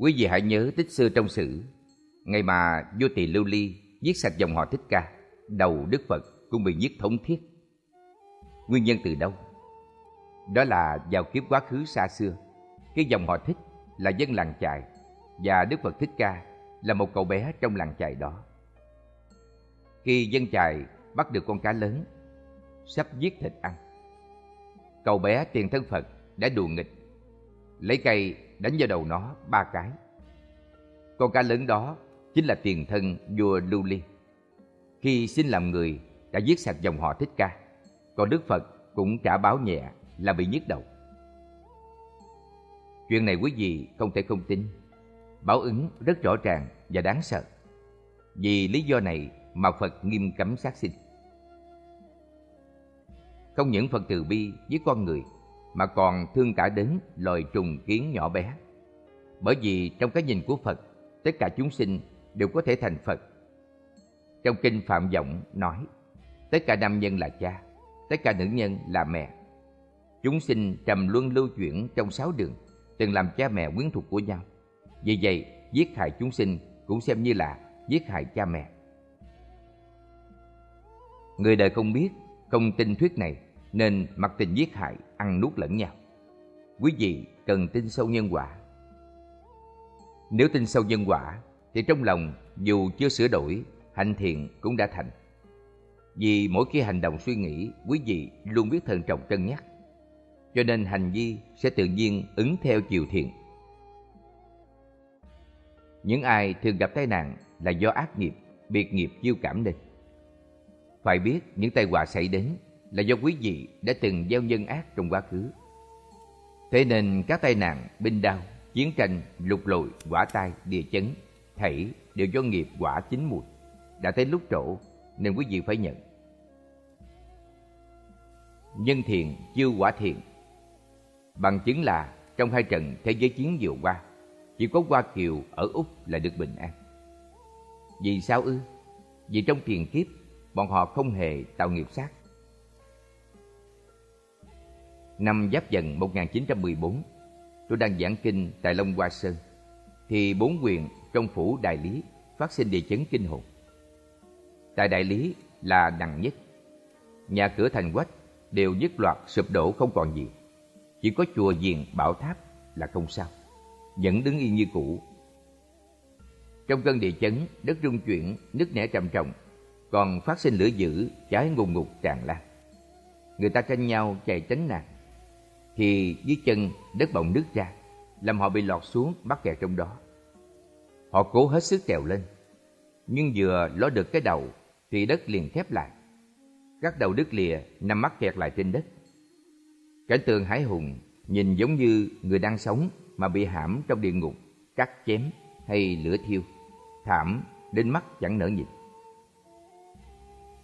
Quý vị hãy nhớ tích xưa trong sử, ngày mà vua Tỳ Lưu Ly giết sạch dòng họ Thích Ca, đầu Đức Phật cũng bị giết thống thiết. Nguyên nhân từ đâu? Đó là vào kiếp quá khứ xa xưa, cái dòng họ Thích là dân làng chài và Đức Phật Thích Ca là một cậu bé trong làng chài đó. Khi dân chài bắt được con cá lớn, sắp giết thịt ăn, cậu bé tiền thân Phật đã đùa nghịch, lấy cây đánh vào đầu nó ba cái. Con cá lớn đó chính là tiền thân vua Lưu Ly. Khi sinh làm người đã giết sạch dòng họ Thích Ca, còn Đức Phật cũng trả báo nhẹ là bị nhức đầu. Chuyện này quý vị không thể không tin. Báo ứng rất rõ ràng và đáng sợ. Vì lý do này mà Phật nghiêm cấm sát sinh. Không những Phật từ bi với con người mà còn thương cả đến loài trùng kiến nhỏ bé. Bởi vì trong cái nhìn của Phật, tất cả chúng sinh đều có thể thành Phật. Trong kinh Phạm Vọng nói, tất cả nam nhân là cha, tất cả nữ nhân là mẹ. Chúng sinh trầm luân lưu chuyển trong sáu đường, từng làm cha mẹ quyến thuộc của nhau. Vì vậy, giết hại chúng sinh cũng xem như là giết hại cha mẹ. Người đời không biết, không tin thuyết này nên mặc tình giết hại, ăn nuốt lẫn nhau. Quý vị cần tin sâu nhân quả. Nếu tin sâu nhân quả, thì trong lòng dù chưa sửa đổi, hành thiện cũng đã thành. Vì mỗi khi hành động suy nghĩ, quý vị luôn biết thận trọng cân nhắc. Cho nên hành vi sẽ tự nhiên ứng theo chiều thiện. Những ai thường gặp tai nạn là do ác nghiệp, biệt nghiệp chiêu cảm nên. Phải biết những tai họa xảy đến là do quý vị đã từng gieo nhân ác trong quá khứ. Thế nên các tai nạn, binh đao, chiến tranh, lục lội, quả tai, địa chấn, thảy đều do nghiệp quả chín mùi. Đã tới lúc trổ nên quý vị phải nhận. Nhân thiện chưa quả thiện Bằng chứng là trong hai trận thế giới chiến vừa qua, chỉ có Hoa Kiều ở Úc là được bình an. Vì sao ư? Vì trong tiền kiếp, bọn họ không hề tạo nghiệp sát. Năm Giáp Dần 1914, tôi đang giảng kinh tại Long Hoa Sơn, thì bốn quyền trong phủ Đại Lý phát sinh địa chấn kinh hồn. Tại Đại Lý là đằng nhất, nhà cửa thành quách đều nhất loạt sụp đổ không còn gì. Chỉ có chùa diền bảo tháp là không sao, vẫn đứng yên như cũ. Trong cơn địa chấn, đất rung chuyển, nứt nẻ trầm trọng, còn phát sinh lửa dữ, cháy ngùng ngục tràn lan. Người ta tranh nhau chạy tránh nạn, thì dưới chân đất bồng nước ra, làm họ bị lọt xuống bắt kẹt trong đó. Họ cố hết sức trèo lên, nhưng vừa ló được cái đầu thì đất liền khép lại. Các đầu đứt lìa nằm mắc kẹt lại trên đất. Cảnh tượng hải hùng nhìn giống như người đang sống mà bị hãm trong địa ngục, cắt chém hay lửa thiêu, thảm đến mắt chẳng nỡ nhìn.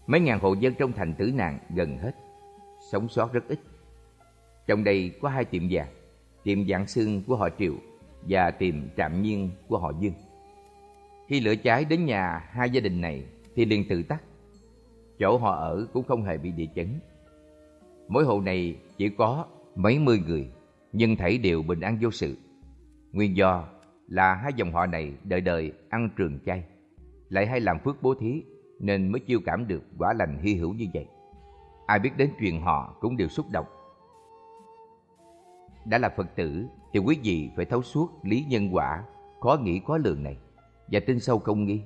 Mấy ngàn hộ dân trong thành tử nạn gần hết, sống sót rất ít. Trong đây có hai tiệm vàng, tiệm vạn xương của họ Triệu và tiệm trạm nhiên của họ Dương. Khi lửa cháy đến nhà hai gia đình này thì liền tự tắt. Chỗ họ ở cũng không hề bị địa chấn. Mỗi hộ này chỉ có mấy mươi người, nhưng thảy đều bình an vô sự. Nguyên do là hai dòng họ này đời đời ăn trường chay, lại hay làm phước bố thí nên mới chiêu cảm được quả lành hy hữu như vậy. Ai biết đến chuyện họ cũng đều xúc động. Đã là Phật tử thì quý vị phải thấu suốt lý nhân quả khó nghĩ khó lường này và tin sâu công nghi.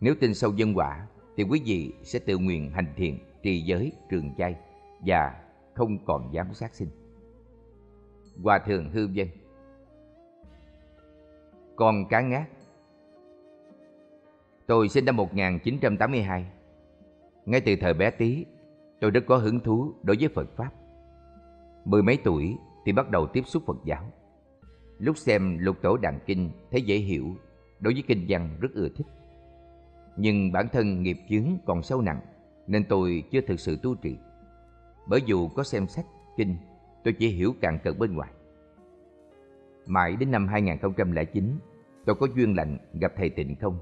Nếu tin sâu nhân quả thì quý vị sẽ tự nguyện hành thiện, trì giới, trường chay và không còn dám sát sinh. Hòa thượng hư dân Con cá ngát Tôi sinh năm 1982. Ngay từ thời bé tí, tôi rất có hứng thú đối với Phật Pháp. Mười mấy tuổi thì bắt đầu tiếp xúc Phật giáo. Lúc xem lục tổ đàn kinh thấy dễ hiểu, đối với kinh văn rất ưa thích. Nhưng bản thân nghiệp chướng còn sâu nặng nên tôi chưa thực sự tu trì. Bởi dù có xem sách, kinh, tôi chỉ hiểu càng cận bên ngoài. Mãi đến năm 2009, tôi có duyên lành gặp thầy Tịnh Không,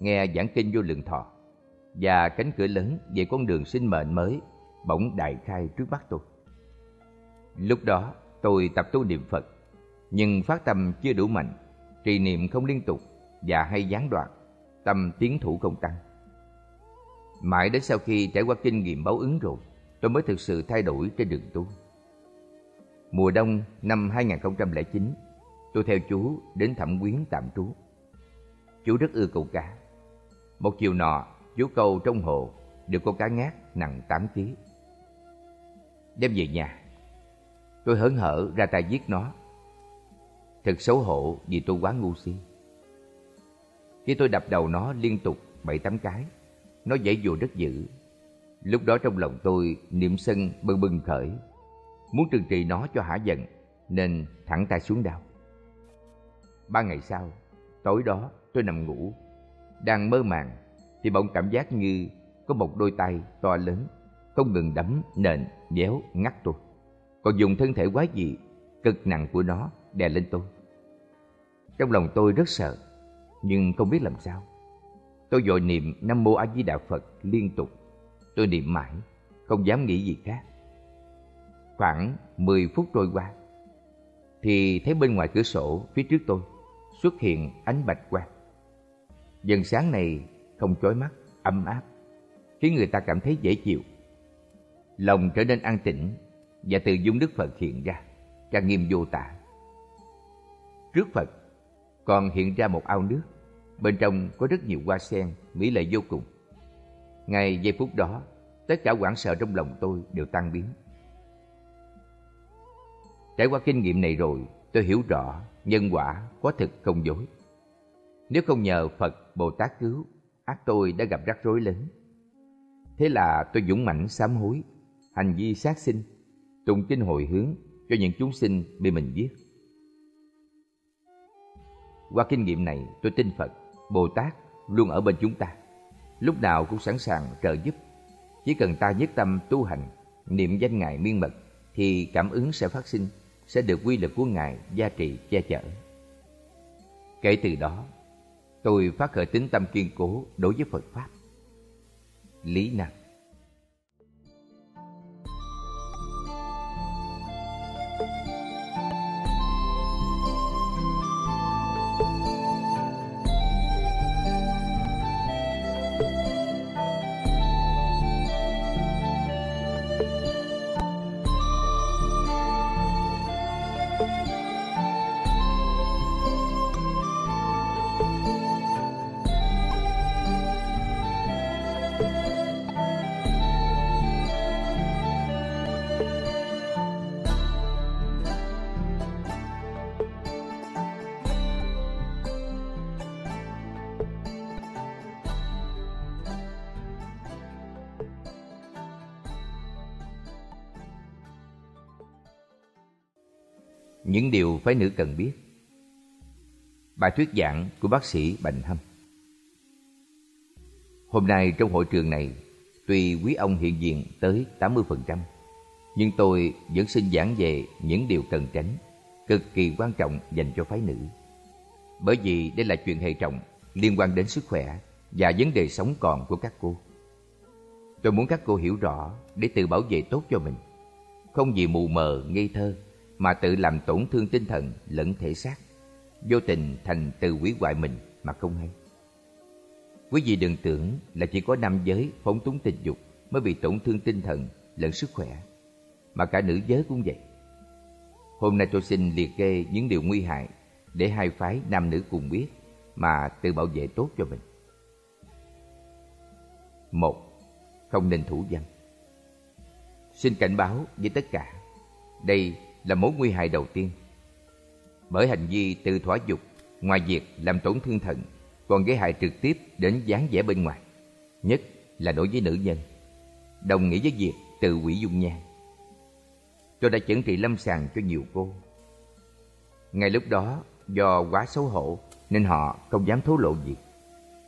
nghe giảng kinh vô lượng thọ và cánh cửa lớn về con đường sinh mệnh mới bỗng đại khai trước mắt tôi. Lúc đó tôi tập tu niệm Phật, nhưng phát tâm chưa đủ mạnh trì niệm không liên tục và hay gián đoạn, tâm tiến thủ không tăng. Mãi đến sau khi trải qua kinh nghiệm báo ứng rồi, tôi mới thực sự thay đổi trên đường tu. Mùa đông năm 2009, tôi theo chú đến thẩm quyến tạm trú. Chú rất ưa câu cá. Một chiều nọ, chú câu trong hồ được con cá ngát nặng 8 kg. Đem về nhà, tôi hớn hở ra tay giết nó. Thật xấu hổ vì tôi quá ngu si. Khi tôi đập đầu nó liên tục bảy tám cái, nó dãy dụa rất dữ. Lúc đó trong lòng tôi niệm sân bừng bừng khởi, muốn trừng trị nó cho hả giận, nên thẳng tay xuống đao. Ba ngày sau, tối đó tôi nằm ngủ, đang mơ màng thì bỗng cảm giác như có một đôi tay to lớn không ngừng đấm nền déo ngắt tôi còn dùng thân thể quá dị, cực nặng của nó đè lên tôi. Trong lòng tôi rất sợ, nhưng không biết làm sao. Tôi vội niệm nam mô a di đà phật liên tục. Tôi niệm mãi, không dám nghĩ gì khác. Khoảng 10 phút trôi qua, thì thấy bên ngoài cửa sổ phía trước tôi xuất hiện ánh bạch quang. Dần sáng này không chói mắt, ấm áp, khiến người ta cảm thấy dễ chịu. Lòng trở nên an tĩnh và từ dung đức phật hiện ra trang nghiêm vô tả. Trước phật, còn hiện ra một ao nước. Bên trong có rất nhiều hoa sen, mỹ lệ vô cùng. Ngay giây phút đó, tất cả hoảng sợ trong lòng tôi đều tan biến. Trải qua kinh nghiệm này rồi, tôi hiểu rõ nhân quả có thực không dối. Nếu không nhờ phật bồ tát cứu, ác tôi đã gặp rắc rối lớn. Thế là tôi dũng mãnh sám hối, hành vi sát sinh tụng kinh hồi hướng cho những chúng sinh bị mình giết. Qua kinh nghiệm này, tôi tin phật, bồ tát luôn ở bên chúng ta. Lúc nào cũng sẵn sàng trợ giúp. Chỉ cần ta nhất tâm tu hành, niệm danh ngài miên mật, thì cảm ứng sẽ phát sinh, sẽ được quy lực của ngài gia trì, che chở. Kể từ đó, tôi phát khởi tính tâm kiên cố đối với phật pháp. Lý năng phái nữ cần biết. Bài thuyết giảng của bác sĩ Bành Hâm. Hôm nay trong hội trường này Tuy quý ông hiện diện tới 80% Nhưng tôi vẫn xin giảng về những điều cần tránh Cực kỳ quan trọng dành cho phái nữ. Bởi vì đây là chuyện hệ trọng Liên quan đến sức khỏe Và vấn đề sống còn của các cô. Tôi muốn các cô hiểu rõ Để tự bảo vệ tốt cho mình Không vì mù mờ, ngây thơ mà tự làm tổn thương tinh thần lẫn thể xác, vô tình thành từ hủy hoại mình mà không hay. Quý vị đừng tưởng là chỉ có nam giới phóng túng tình dục mới bị tổn thương tinh thần lẫn sức khỏe, mà cả nữ giới cũng vậy. Hôm nay tôi xin liệt kê những điều nguy hại để hai phái nam nữ cùng biết mà tự bảo vệ tốt cho mình. Một, không nên thủ dâm. Xin cảnh báo với tất cả, đây là mối nguy hại đầu tiên. Bởi hành vi tự thỏa dục, ngoài việc làm tổn thương thận, còn gây hại trực tiếp đến dáng vẻ bên ngoài, nhất là đối với nữ nhân, đồng nghĩa với việc tự hủy dung nhan. Tôi đã chẩn trị lâm sàng cho nhiều cô. Ngay lúc đó, do quá xấu hổ nên họ không dám thố lộ gì.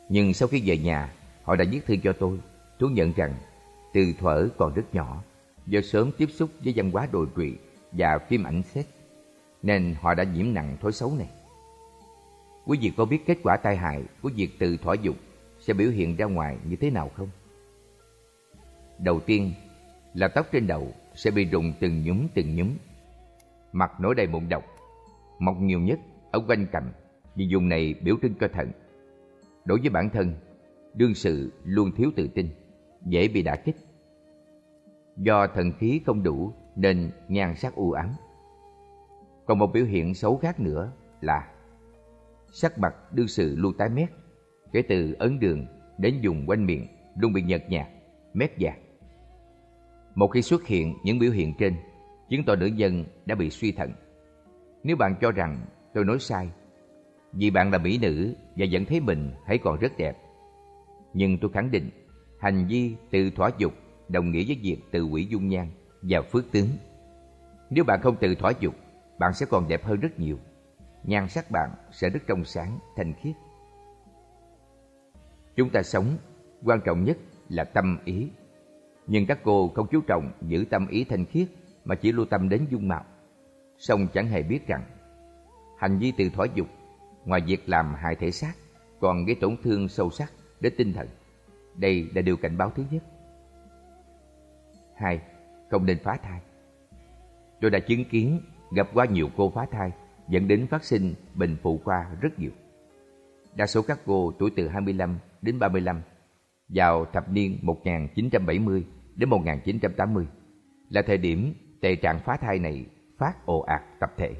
Nhưng sau khi về nhà, họ đã viết thư cho tôi, thú nhận rằng từ thuở còn rất nhỏ, do sớm tiếp xúc với văn hóa đồi trụy và phim ảnh xét nên họ đã nhiễm nặng thói xấu này. Quý vị có biết kết quả tai hại của việc từ thỏa dục sẽ biểu hiện ra ngoài như thế nào không? Đầu tiên là tóc trên đầu sẽ bị rụng từng nhúm từng nhúm. Mặt nổi đầy mụn độc, mọc nhiều nhất ở quanh cằm vì dùng này biểu trưng cho thận. Đối với bản thân, đương sự luôn thiếu tự tin, dễ bị đả kích. Do thần khí không đủ nên nhan sắc u ám. Còn một biểu hiện xấu khác nữa là sắc mặt đương sự luôn tái mét, kể từ ấn đường đến dùng quanh miệng luôn bị nhợt nhạt, mét vàng. Một khi xuất hiện những biểu hiện trên, chứng tỏ nữ nhân đã bị suy thận. Nếu bạn cho rằng tôi nói sai, vì bạn là mỹ nữ và vẫn thấy mình hãy còn rất đẹp. Nhưng tôi khẳng định, hành vi tự thỏa dục đồng nghĩa với việc tự hủy dung nhan và phước tướng. Nếu bạn không tự thỏa dục, bạn sẽ còn đẹp hơn rất nhiều. Nhan sắc bạn sẽ rất trong sáng, thanh khiết. Chúng ta sống, quan trọng nhất là tâm ý. Nhưng các cô không chú trọng giữ tâm ý thanh khiết mà chỉ lưu tâm đến dung mạo. Song chẳng hề biết rằng hành vi tự thỏa dục ngoài việc làm hại thể xác còn gây tổn thương sâu sắc đến tinh thần. Đây là điều cảnh báo thứ nhất. Hai, không nên phá thai. Tôi đã chứng kiến gặp qua nhiều cô phá thai dẫn đến phát sinh bệnh phụ khoa rất nhiều. Đa số các cô tuổi từ 25 đến 35 vào thập niên 1970 đến 1980 là thời điểm tệ trạng phá thai này phát ồ ạt tập thể.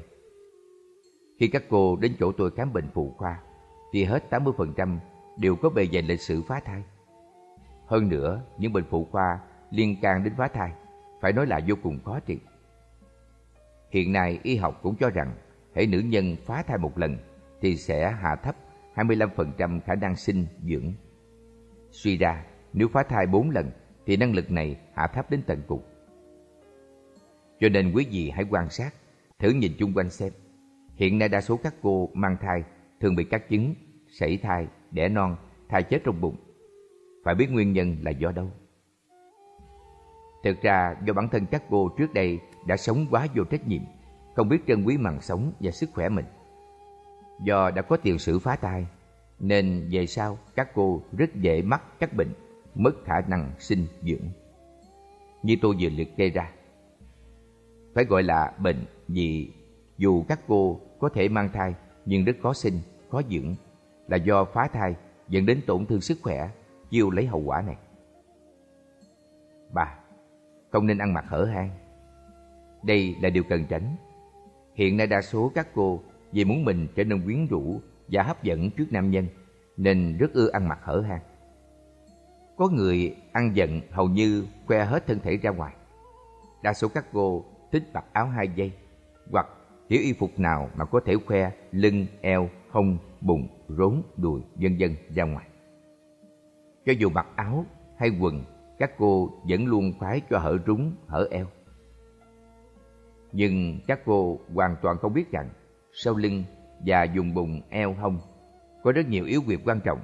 Khi các cô đến chỗ tôi khám bệnh phụ khoa thì hết 80% đều có bề dày lịch sử phá thai. Hơn nữa, những bệnh phụ khoa liên can đến phá thai phải nói là vô cùng khó trị. Hiện nay y học cũng cho rằng hễ nữ nhân phá thai một lần thì sẽ hạ thấp 25% khả năng sinh dưỡng. Suy ra, nếu phá thai 4 lần thì năng lực này hạ thấp đến tận cùng. Cho nên quý vị hãy quan sát, thử nhìn chung quanh xem. Hiện nay đa số các cô mang thai thường bị các chứng, sảy thai, đẻ non, thai chết trong bụng. Phải biết nguyên nhân là do đâu? Thực ra do bản thân các cô trước đây đã sống quá vô trách nhiệm, không biết trân quý mạng sống và sức khỏe mình. Do đã có tiền sử phá thai, nên về sau các cô rất dễ mắc các bệnh, mất khả năng sinh dưỡng. Như tôi vừa liệt kê ra. Phải gọi là bệnh vì dù các cô có thể mang thai nhưng rất khó sinh, khó dưỡng là do phá thai dẫn đến tổn thương sức khỏe, chịu lấy hậu quả này. 3. Không nên ăn mặc hở hang. Đây là điều cần tránh. Hiện nay đa số các cô vì muốn mình trở nên quyến rũ và hấp dẫn trước nam nhân nên rất ưa ăn mặc hở hang. Có người ăn giận hầu như khoe hết thân thể ra ngoài. Đa số các cô thích mặc áo hai dây hoặc kiểu y phục nào mà có thể khoe lưng, eo, hông, bụng, rốn, đùi, vân vân ra ngoài. Cho dù mặc áo hay quần, các cô vẫn luôn khoái cho hở rúng, hở eo. Nhưng các cô hoàn toàn không biết rằng sau lưng và dùng bụng, eo, hông có rất nhiều yếu quyệt quan trọng.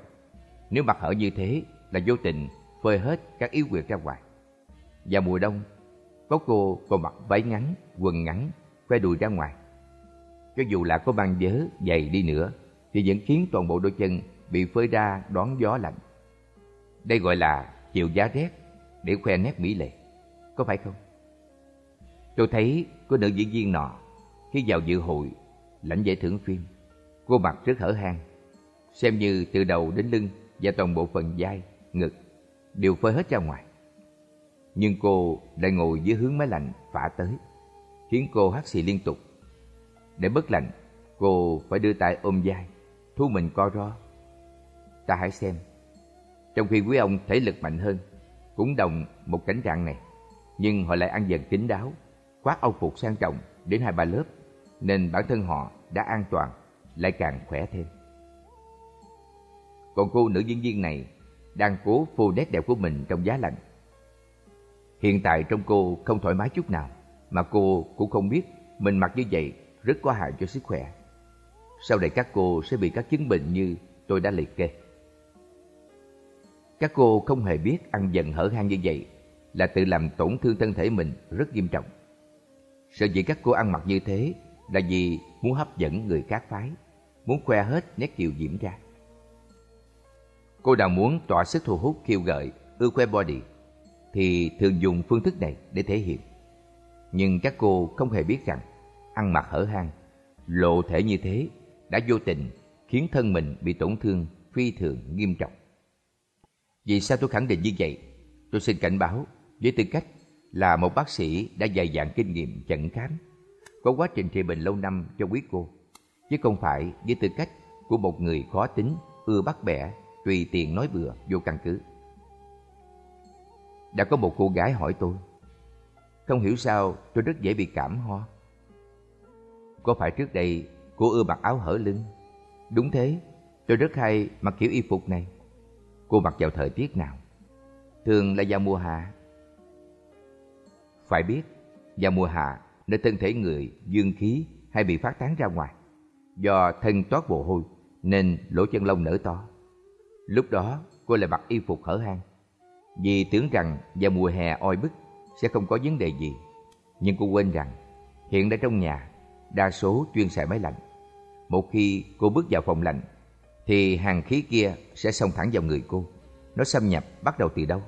Nếu mặc hở như thế là vô tình phơi hết các yếu quyệt ra ngoài. Và mùa đông, có cô còn mặc váy ngắn, quần ngắn, khoe đùi ra ngoài. Cho dù là có băng vớ dày đi nữa, thì vẫn khiến toàn bộ đôi chân bị phơi ra đón gió lạnh. Đây gọi là chịu giá rét để khoe nét mỹ lệ, có phải không? Tôi thấy có nữ diễn viên nọ khi vào dự hội lãnh giải thưởng phim, cô mặc rất hở hang, xem như từ đầu đến lưng và toàn bộ phần vai, ngực đều phơi hết ra ngoài. Nhưng cô lại ngồi dưới hướng máy lạnh phả tới, khiến cô hắt xì liên tục. Để bất lạnh, cô phải đưa tay ôm vai, thu mình co ro. Ta hãy xem, trong khi quý ông thể lực mạnh hơn, cũng đồng một cảnh trạng này, nhưng họ lại ăn dần kín đáo, khoác âu phục sang trọng đến hai ba lớp, nên bản thân họ đã an toàn, lại càng khỏe thêm. Còn cô nữ diễn viên này đang cố phô nét đẹp của mình trong giá lạnh. Hiện tại trong cô không thoải mái chút nào, mà cô cũng không biết mình mặc như vậy rất có hại cho sức khỏe. Sau đây các cô sẽ bị các chứng bệnh như tôi đã liệt kê. Các cô không hề biết ăn dần hở hang như vậy là tự làm tổn thương thân thể mình rất nghiêm trọng. Sợ dĩ các cô ăn mặc như thế là vì muốn hấp dẫn người khác phái, muốn khoe hết nét kiều diễm ra. Cô nào muốn tỏa sức thu hút khiêu gợi, ưa khoe body thì thường dùng phương thức này để thể hiện. Nhưng các cô không hề biết rằng ăn mặc hở hang, lộ thể như thế đã vô tình khiến thân mình bị tổn thương phi thường nghiêm trọng. Vì sao tôi khẳng định như vậy? Tôi xin cảnh báo với tư cách là một bác sĩ đã dày dặn kinh nghiệm chẩn khám, có quá trình trị bệnh lâu năm cho quý cô, chứ không phải với tư cách của một người khó tính, ưa bắt bẻ, tùy tiện nói bừa vô căn cứ. Đã có một cô gái hỏi tôi, không hiểu sao tôi rất dễ bị cảm ho. Có phải trước đây cô ưa mặc áo hở lưng? Đúng thế, tôi rất hay mặc kiểu y phục này. Cô mặc vào thời tiết nào? Thường là vào mùa hạ. Phải biết, vào mùa hạ, nơi thân thể người dương khí hay bị phát tán ra ngoài. Do thân toát mồ hôi nên lỗ chân lông nở to. Lúc đó cô lại mặc y phục hở hang. Vì tưởng rằng vào mùa hè oi bức sẽ không có vấn đề gì. Nhưng cô quên rằng hiện đã trong nhà đa số chuyên xài máy lạnh. Một khi cô bước vào phòng lạnh thì hàng khí kia sẽ xông thẳng vào người cô. Nó xâm nhập bắt đầu từ đâu?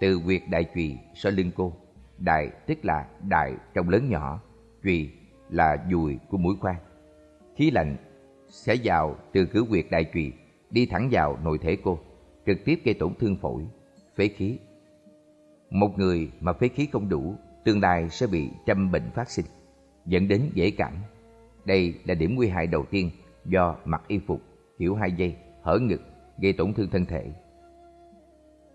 Từ huyệt đại trùy sau lưng cô. Đại tức là đại trong lớn nhỏ, trùy là dùi của mũi khoan. Khí lạnh sẽ vào từ cửa huyệt đại trùy đi thẳng vào nội thể cô, trực tiếp gây tổn thương phổi, phế khí. Một người mà phế khí không đủ, tương lai sẽ bị trăm bệnh phát sinh, dẫn đến dễ cảm. Đây là điểm nguy hại đầu tiên do mặc y phục, hiểu hai dây, hở ngực, gây tổn thương thân thể.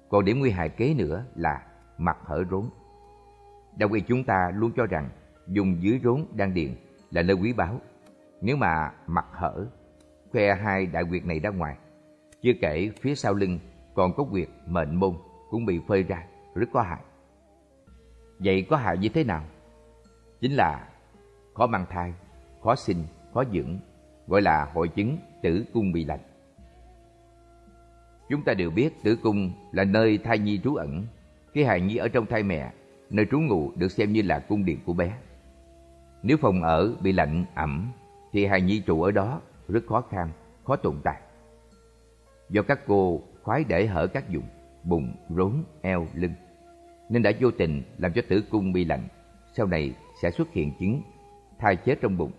Còn điểm nguy hại kế nữa là mặt hở rốn. Đông y chúng ta luôn cho rằng dùng dưới rốn đan điền là nơi quý báu. Nếu mà mặt hở, khoe hai đại quyệt này ra ngoài, chưa kể phía sau lưng còn có quyệt mệnh môn cũng bị phơi ra, rất có hại. Vậy có hại như thế nào? Chính là khó mang thai, khó sinh, khó dưỡng, gọi là hội chứng tử cung bị lạnh. Chúng ta đều biết tử cung là nơi thai nhi trú ẩn. Khi hài nhi ở trong thai mẹ, nơi trú ngụ được xem như là cung điện của bé. Nếu phòng ở bị lạnh, ẩm, thì hài nhi trụ ở đó rất khó khăn, khó tồn tại. Do các cô khoái để hở các dụng, bụng, rốn, eo, lưng, nên đã vô tình làm cho tử cung bị lạnh, sau này sẽ xuất hiện chứng thai chết trong bụng.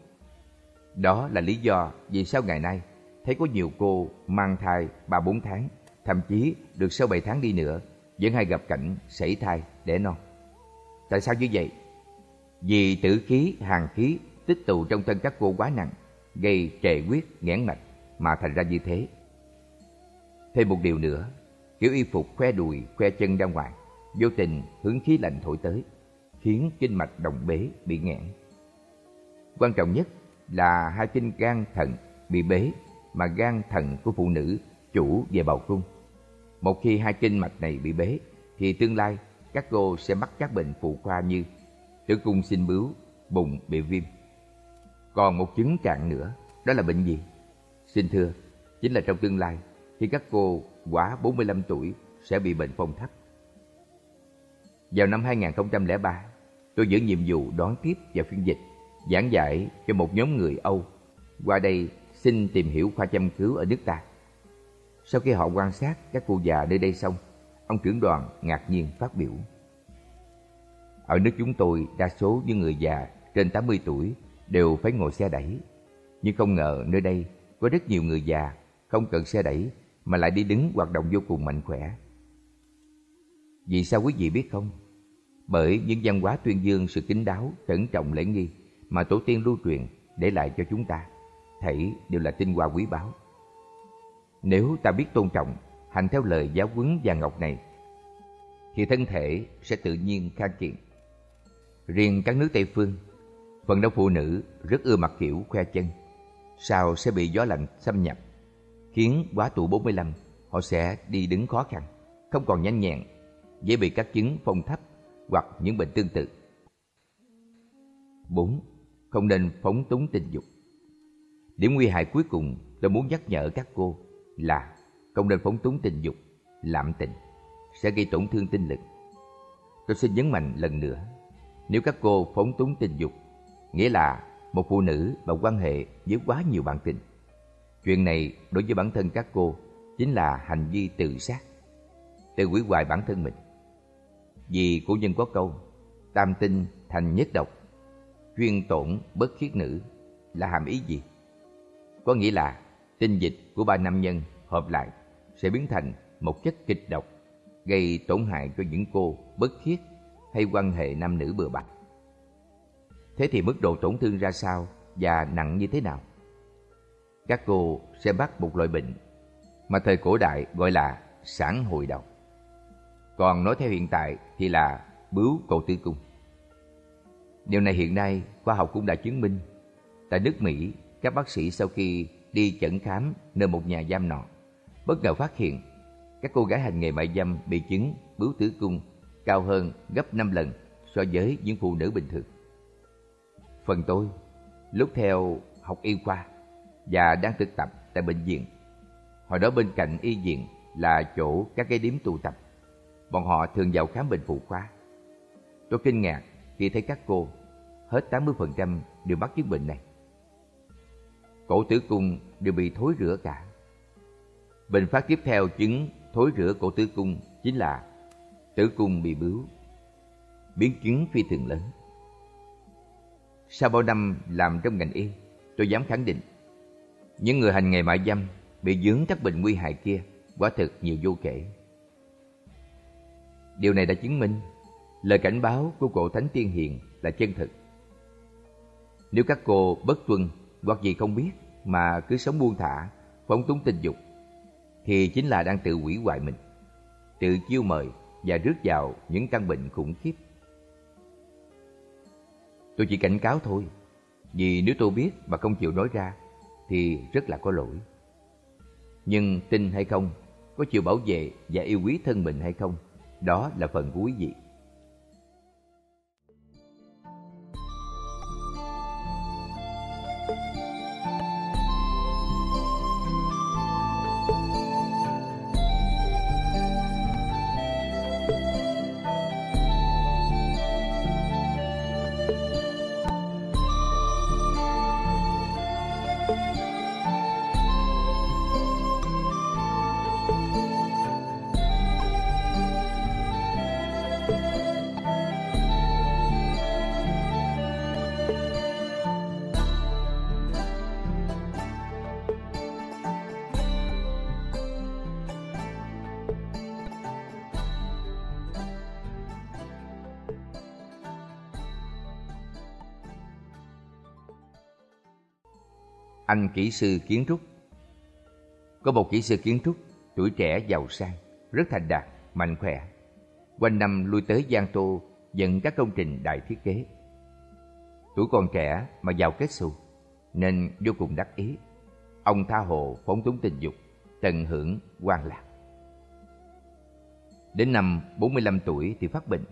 Đó là lý do vì sao ngày nay thấy có nhiều cô mang thai ba bốn tháng thậm chí được sau 7 tháng đi nữa vẫn hay gặp cảnh sảy thai đẻ non. Tại sao như vậy? Vì tử khí, hàng khí tích tụ trong thân các cô quá nặng, gây trệ huyết, nghẽn mạch mà thành ra như thế. Thêm một điều nữa, kiểu y phục khoe đùi, khoe chân ra ngoài, vô tình hướng khí lạnh thổi tới, khiến kinh mạch đồng bế bị nghẽn. Quan trọng nhất là hai kinh gan thận bị bế mà gan thận của phụ nữ chủ về bào cung. Một khi hai kinh mạch này bị bế, thì tương lai các cô sẽ mắc các bệnh phụ khoa như tử cung sinh bướu, bụng bị viêm. Còn một chứng trạng nữa, đó là bệnh gì? Xin thưa, chính là trong tương lai, khi các cô quá 45 tuổi sẽ bị bệnh phong thấp. Vào năm 2003, tôi giữ nhiệm vụ đón tiếp và phiên dịch, giảng dạy cho một nhóm người Âu qua đây xin tìm hiểu khoa chăm cứu ở nước ta. Sau khi họ quan sát các cụ già nơi đây xong, ông trưởng đoàn ngạc nhiên phát biểu. Ở nước chúng tôi, đa số những người già trên 80 tuổi đều phải ngồi xe đẩy. Nhưng không ngờ nơi đây có rất nhiều người già không cần xe đẩy mà lại đi đứng hoạt động vô cùng mạnh khỏe. Vì sao quý vị biết không? Bởi những văn hóa tuyên dương sự kính đáo, cẩn trọng lễ nghi mà tổ tiên lưu truyền để lại cho chúng ta, thảy đều là tinh hoa quý báu. Nếu ta biết tôn trọng, hành theo lời giáo huấn vàng ngọc này, thì thân thể sẽ tự nhiên khang kiện. Riêng các nước Tây Phương, phần đông phụ nữ rất ưa mặc kiểu khoe chân, sao sẽ bị gió lạnh xâm nhập, khiến quá tuổi 45 họ sẽ đi đứng khó khăn, không còn nhanh nhẹn, dễ bị các chứng phong thấp hoặc những bệnh tương tự. 4. Không nên phóng túng tình dục Điểm nguy hại cuối cùng tôi muốn nhắc nhở các cô là không nên phóng túng tình dục, lạm tình, sẽ gây tổn thương tinh lực. Tôi xin nhấn mạnh lần nữa, nếu các cô phóng túng tình dục, nghĩa là một phụ nữ mà quan hệ với quá nhiều bạn tình. Chuyện này đối với bản thân các cô chính là hành vi tự sát, tự hủy hoại bản thân mình. Vì cổ nhân có câu, tam tinh thành nhất độc, chuyên tổn bất khiết nữ là hàm ý gì? Có nghĩa là tinh dịch của ba nam nhân hợp lại sẽ biến thành một chất kịch độc gây tổn hại cho những cô bất khiết hay quan hệ nam nữ bừa bãi. Thế thì mức độ tổn thương ra sao và nặng như thế nào? Các cô sẽ mắc một loại bệnh mà thời cổ đại gọi là sản hồi độc. Còn nói theo hiện tại thì là bướu cổ tử cung. Điều này hiện nay khoa học cũng đã chứng minh. Tại nước Mỹ, các bác sĩ sau khi đi chẩn khám nơi một nhà giam nọ, bất ngờ phát hiện các cô gái hành nghề mại dâm bị chứng bướu tử cung cao hơn gấp 5 lần so với những phụ nữ bình thường. Phần tôi, lúc theo học y khoa và đang thực tập tại bệnh viện, hồi đó bên cạnh y viện là chỗ các cái điếm tụ tập. Bọn họ thường vào khám bệnh phụ khoa. Tôi kinh ngạc khi thấy các cô, hết 80% đều mắc chứng bệnh này. Cổ tử cung đều bị thối rữa cả. Bệnh phát tiếp theo chứng thối rữa cổ tử cung chính là tử cung bị bướu, biến chứng phi thường lớn. Sau bao năm làm trong ngành y, tôi dám khẳng định, những người hành nghề mại dâm bị dướng các bệnh nguy hại kia quả thực nhiều vô kể. Điều này đã chứng minh lời cảnh báo của cổ Thánh Tiên Hiền là chân thực. Nếu các cô bất tuân hoặc gì không biết mà cứ sống buông thả, phóng túng tình dục, thì chính là đang tự hủy hoại mình, tự chiêu mời và rước vào những căn bệnh khủng khiếp. Tôi chỉ cảnh cáo thôi, vì nếu tôi biết mà không chịu nói ra thì rất là có lỗi. Nhưng tin hay không, có chịu bảo vệ và yêu quý thân mình hay không, đó là phần của quý vị. Anh kỹ sư kiến trúc Có một kỹ sư kiến trúc tuổi trẻ giàu sang, rất thành đạt, mạnh khỏe. Quanh năm lui tới Giang Tô dẫn các công trình đại thiết kế. Tuổi còn trẻ mà giàu kết xù, nên vô cùng đắc ý. Ông tha hồ phóng túng tình dục, tận hưởng quan lạc. Đến năm 45 tuổi thì phát bệnh.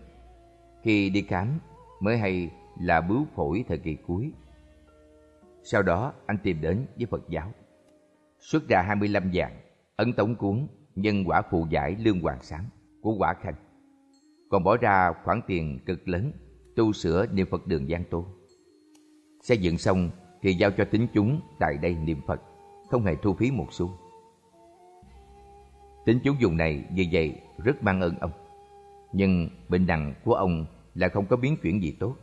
Khi đi khám mới hay là bướu phổi thời kỳ cuối sau đó anh tìm đến với Phật giáo. Xuất ra 25 vàng, ấn tống cuốn nhân quả phù giải lương hoàng sáng của quả khanh. Còn bỏ ra khoản tiền cực lớn tu sửa niệm Phật đường Giang Tô. Xây dựng xong thì giao cho tính chúng tại đây niệm Phật, không hề thu phí một xu. Tính chúng dùng này vì vậy rất mang ơn ông. Nhưng bệnh nặng của ông là không có biến chuyển gì tốt.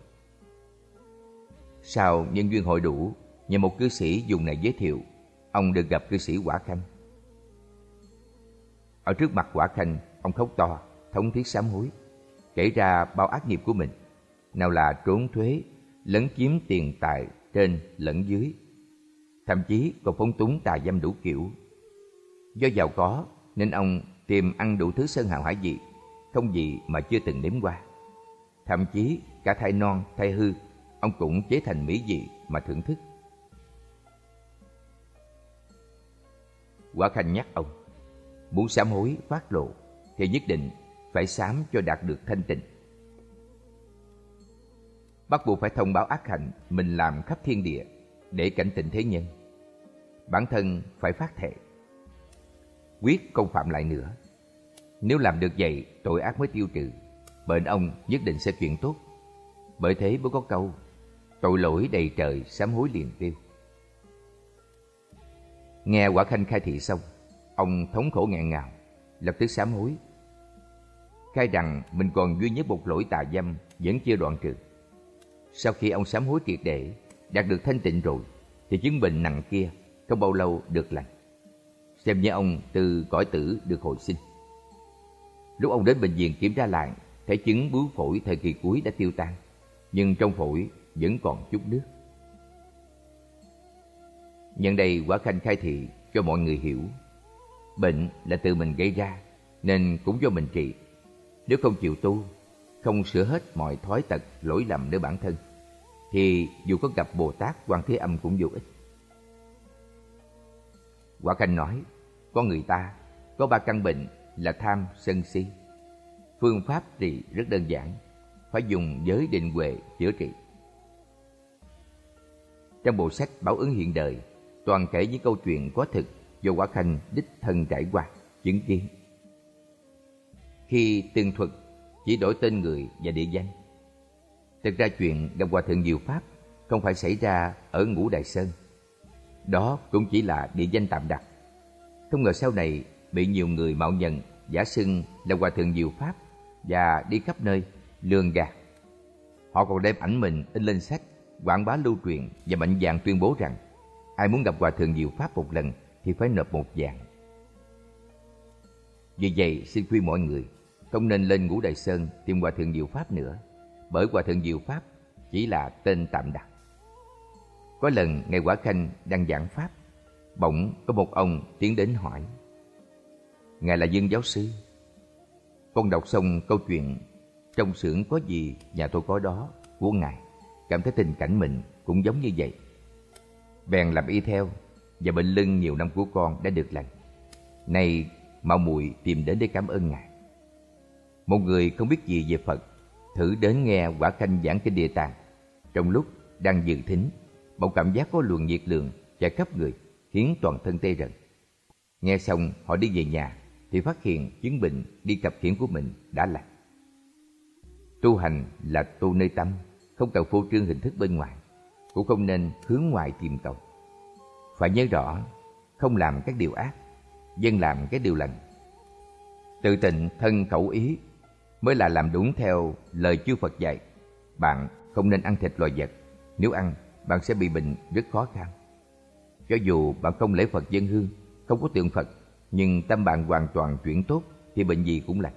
Sau nhân duyên hội đủ Nhờ một cư sĩ dùng này giới thiệu Ông được gặp cư sĩ Quả Khanh. Ở trước mặt Quả Khanh Ông khóc to, thống thiết sám hối Kể ra bao ác nghiệp của mình. Nào là trốn thuế Lấn chiếm tiền tài trên lẫn dưới Thậm chí còn phóng túng tà dâm đủ kiểu. Do giàu có Nên ông tìm ăn đủ thứ sơn hào hải vị Không gì mà chưa từng nếm qua. Thậm chí cả thai non, thai hư Ông cũng chế thành mỹ vị mà thưởng thức. Quả Khanh nhắc ông, muốn sám hối phát lộ thì nhất định phải sám cho đạt được thanh tịnh. Bắt buộc phải thông báo ác hạnh mình làm khắp thiên địa để cảnh tỉnh thế nhân. Bản thân phải phát thệ, quyết không phạm lại nữa. Nếu làm được vậy, tội ác mới tiêu trừ, bệnh ông nhất định sẽ chuyện tốt. Bởi thế mới có câu, tội lỗi đầy trời sám hối liền tiêu. Nghe quả khanh khai thị xong, ông thống khổ nghẹn ngào, lập tức sám hối. Khai rằng mình còn duy nhất một lỗi tà dâm vẫn chưa đoạn trừ. Sau khi ông sám hối triệt để, đạt được thanh tịnh rồi, thì chứng bệnh nặng kia không bao lâu được lành. xem như ông từ cõi tử được hồi sinh. Lúc ông đến bệnh viện kiểm tra lại, thấy chứng bướu phổi thời kỳ cuối đã tiêu tan, nhưng trong phổi vẫn còn chút nước. Nhân đây quả khanh khai thị cho mọi người hiểu, bệnh là tự mình gây ra, nên cũng do mình trị. Nếu không chịu tu, không sửa hết mọi thói tật lỗi lầm nơi bản thân, thì dù có gặp Bồ Tát Quan Thế Âm cũng vô ích. Quả Khanh nói, con người ta có ba căn bệnh là tham, sân, si. Phương pháp trị rất đơn giản, phải dùng giới định huệ chữa trị. Trong bộ sách Bảo ứng hiện đời, toàn kể những câu chuyện có thực do Quả Khanh đích thân trải qua, chứng kiến. Khi tường thuật chỉ đổi tên người và địa danh. Thực ra chuyện gặp Hòa Thượng Diệu Pháp không phải xảy ra ở Ngũ Đại Sơn. Đó cũng chỉ là địa danh tạm đặt. Không ngờ sau này bị nhiều người mạo nhận giả xưng là Hòa Thượng Diệu Pháp và đi khắp nơi lường gạt. Họ còn đem ảnh mình in lên sách, quảng bá lưu truyền và mạnh dạn tuyên bố rằng ai muốn gặp Hòa Thượng Diệu Pháp một lần thì phải nộp một vàng. Vì vậy, xin khuyên mọi người, không nên lên ngũ đại sơn tìm hòa thượng diệu pháp nữa, bởi hòa thượng diệu pháp chỉ là tên tạm đặt. Có lần, ngài quả khanh đang giảng pháp, bỗng có một ông tiến đến hỏi, ngài là dương giáo sư? Con đọc xong câu chuyện, trong xưởng có gì nhà tôi có đó của ngài? Cảm thấy tình cảnh mình cũng giống như vậy bèn làm y theo, và bệnh lưng nhiều năm của con đã được lành. Nay mạo muội tìm đến để cảm ơn ngài. Một người không biết gì về Phật, thử đến nghe quả khanh giảng kinh địa tạng trong lúc đang dự thính bỗng cảm giác có luồng nhiệt lượng chạy khắp người, khiến toàn thân tê rần. Nghe xong, họ đi về nhà, thì phát hiện chứng bệnh đi cặp khiển của mình đã lành. Tu hành là tu nơi tâm, không cần phô trương hình thức bên ngoài cũng không nên hướng ngoài tìm cầu phải nhớ rõ không làm các điều ác dân làm cái điều lành tự tịnh thân khẩu ý mới là làm đúng theo lời chư Phật dạy. Bạn không nên ăn thịt loài vật, nếu ăn bạn sẽ bị bệnh rất khó khăn. Cho dù bạn không lễ Phật dân hương, không có tượng Phật, nhưng tâm bạn hoàn toàn chuyển tốt thì bệnh gì cũng lành.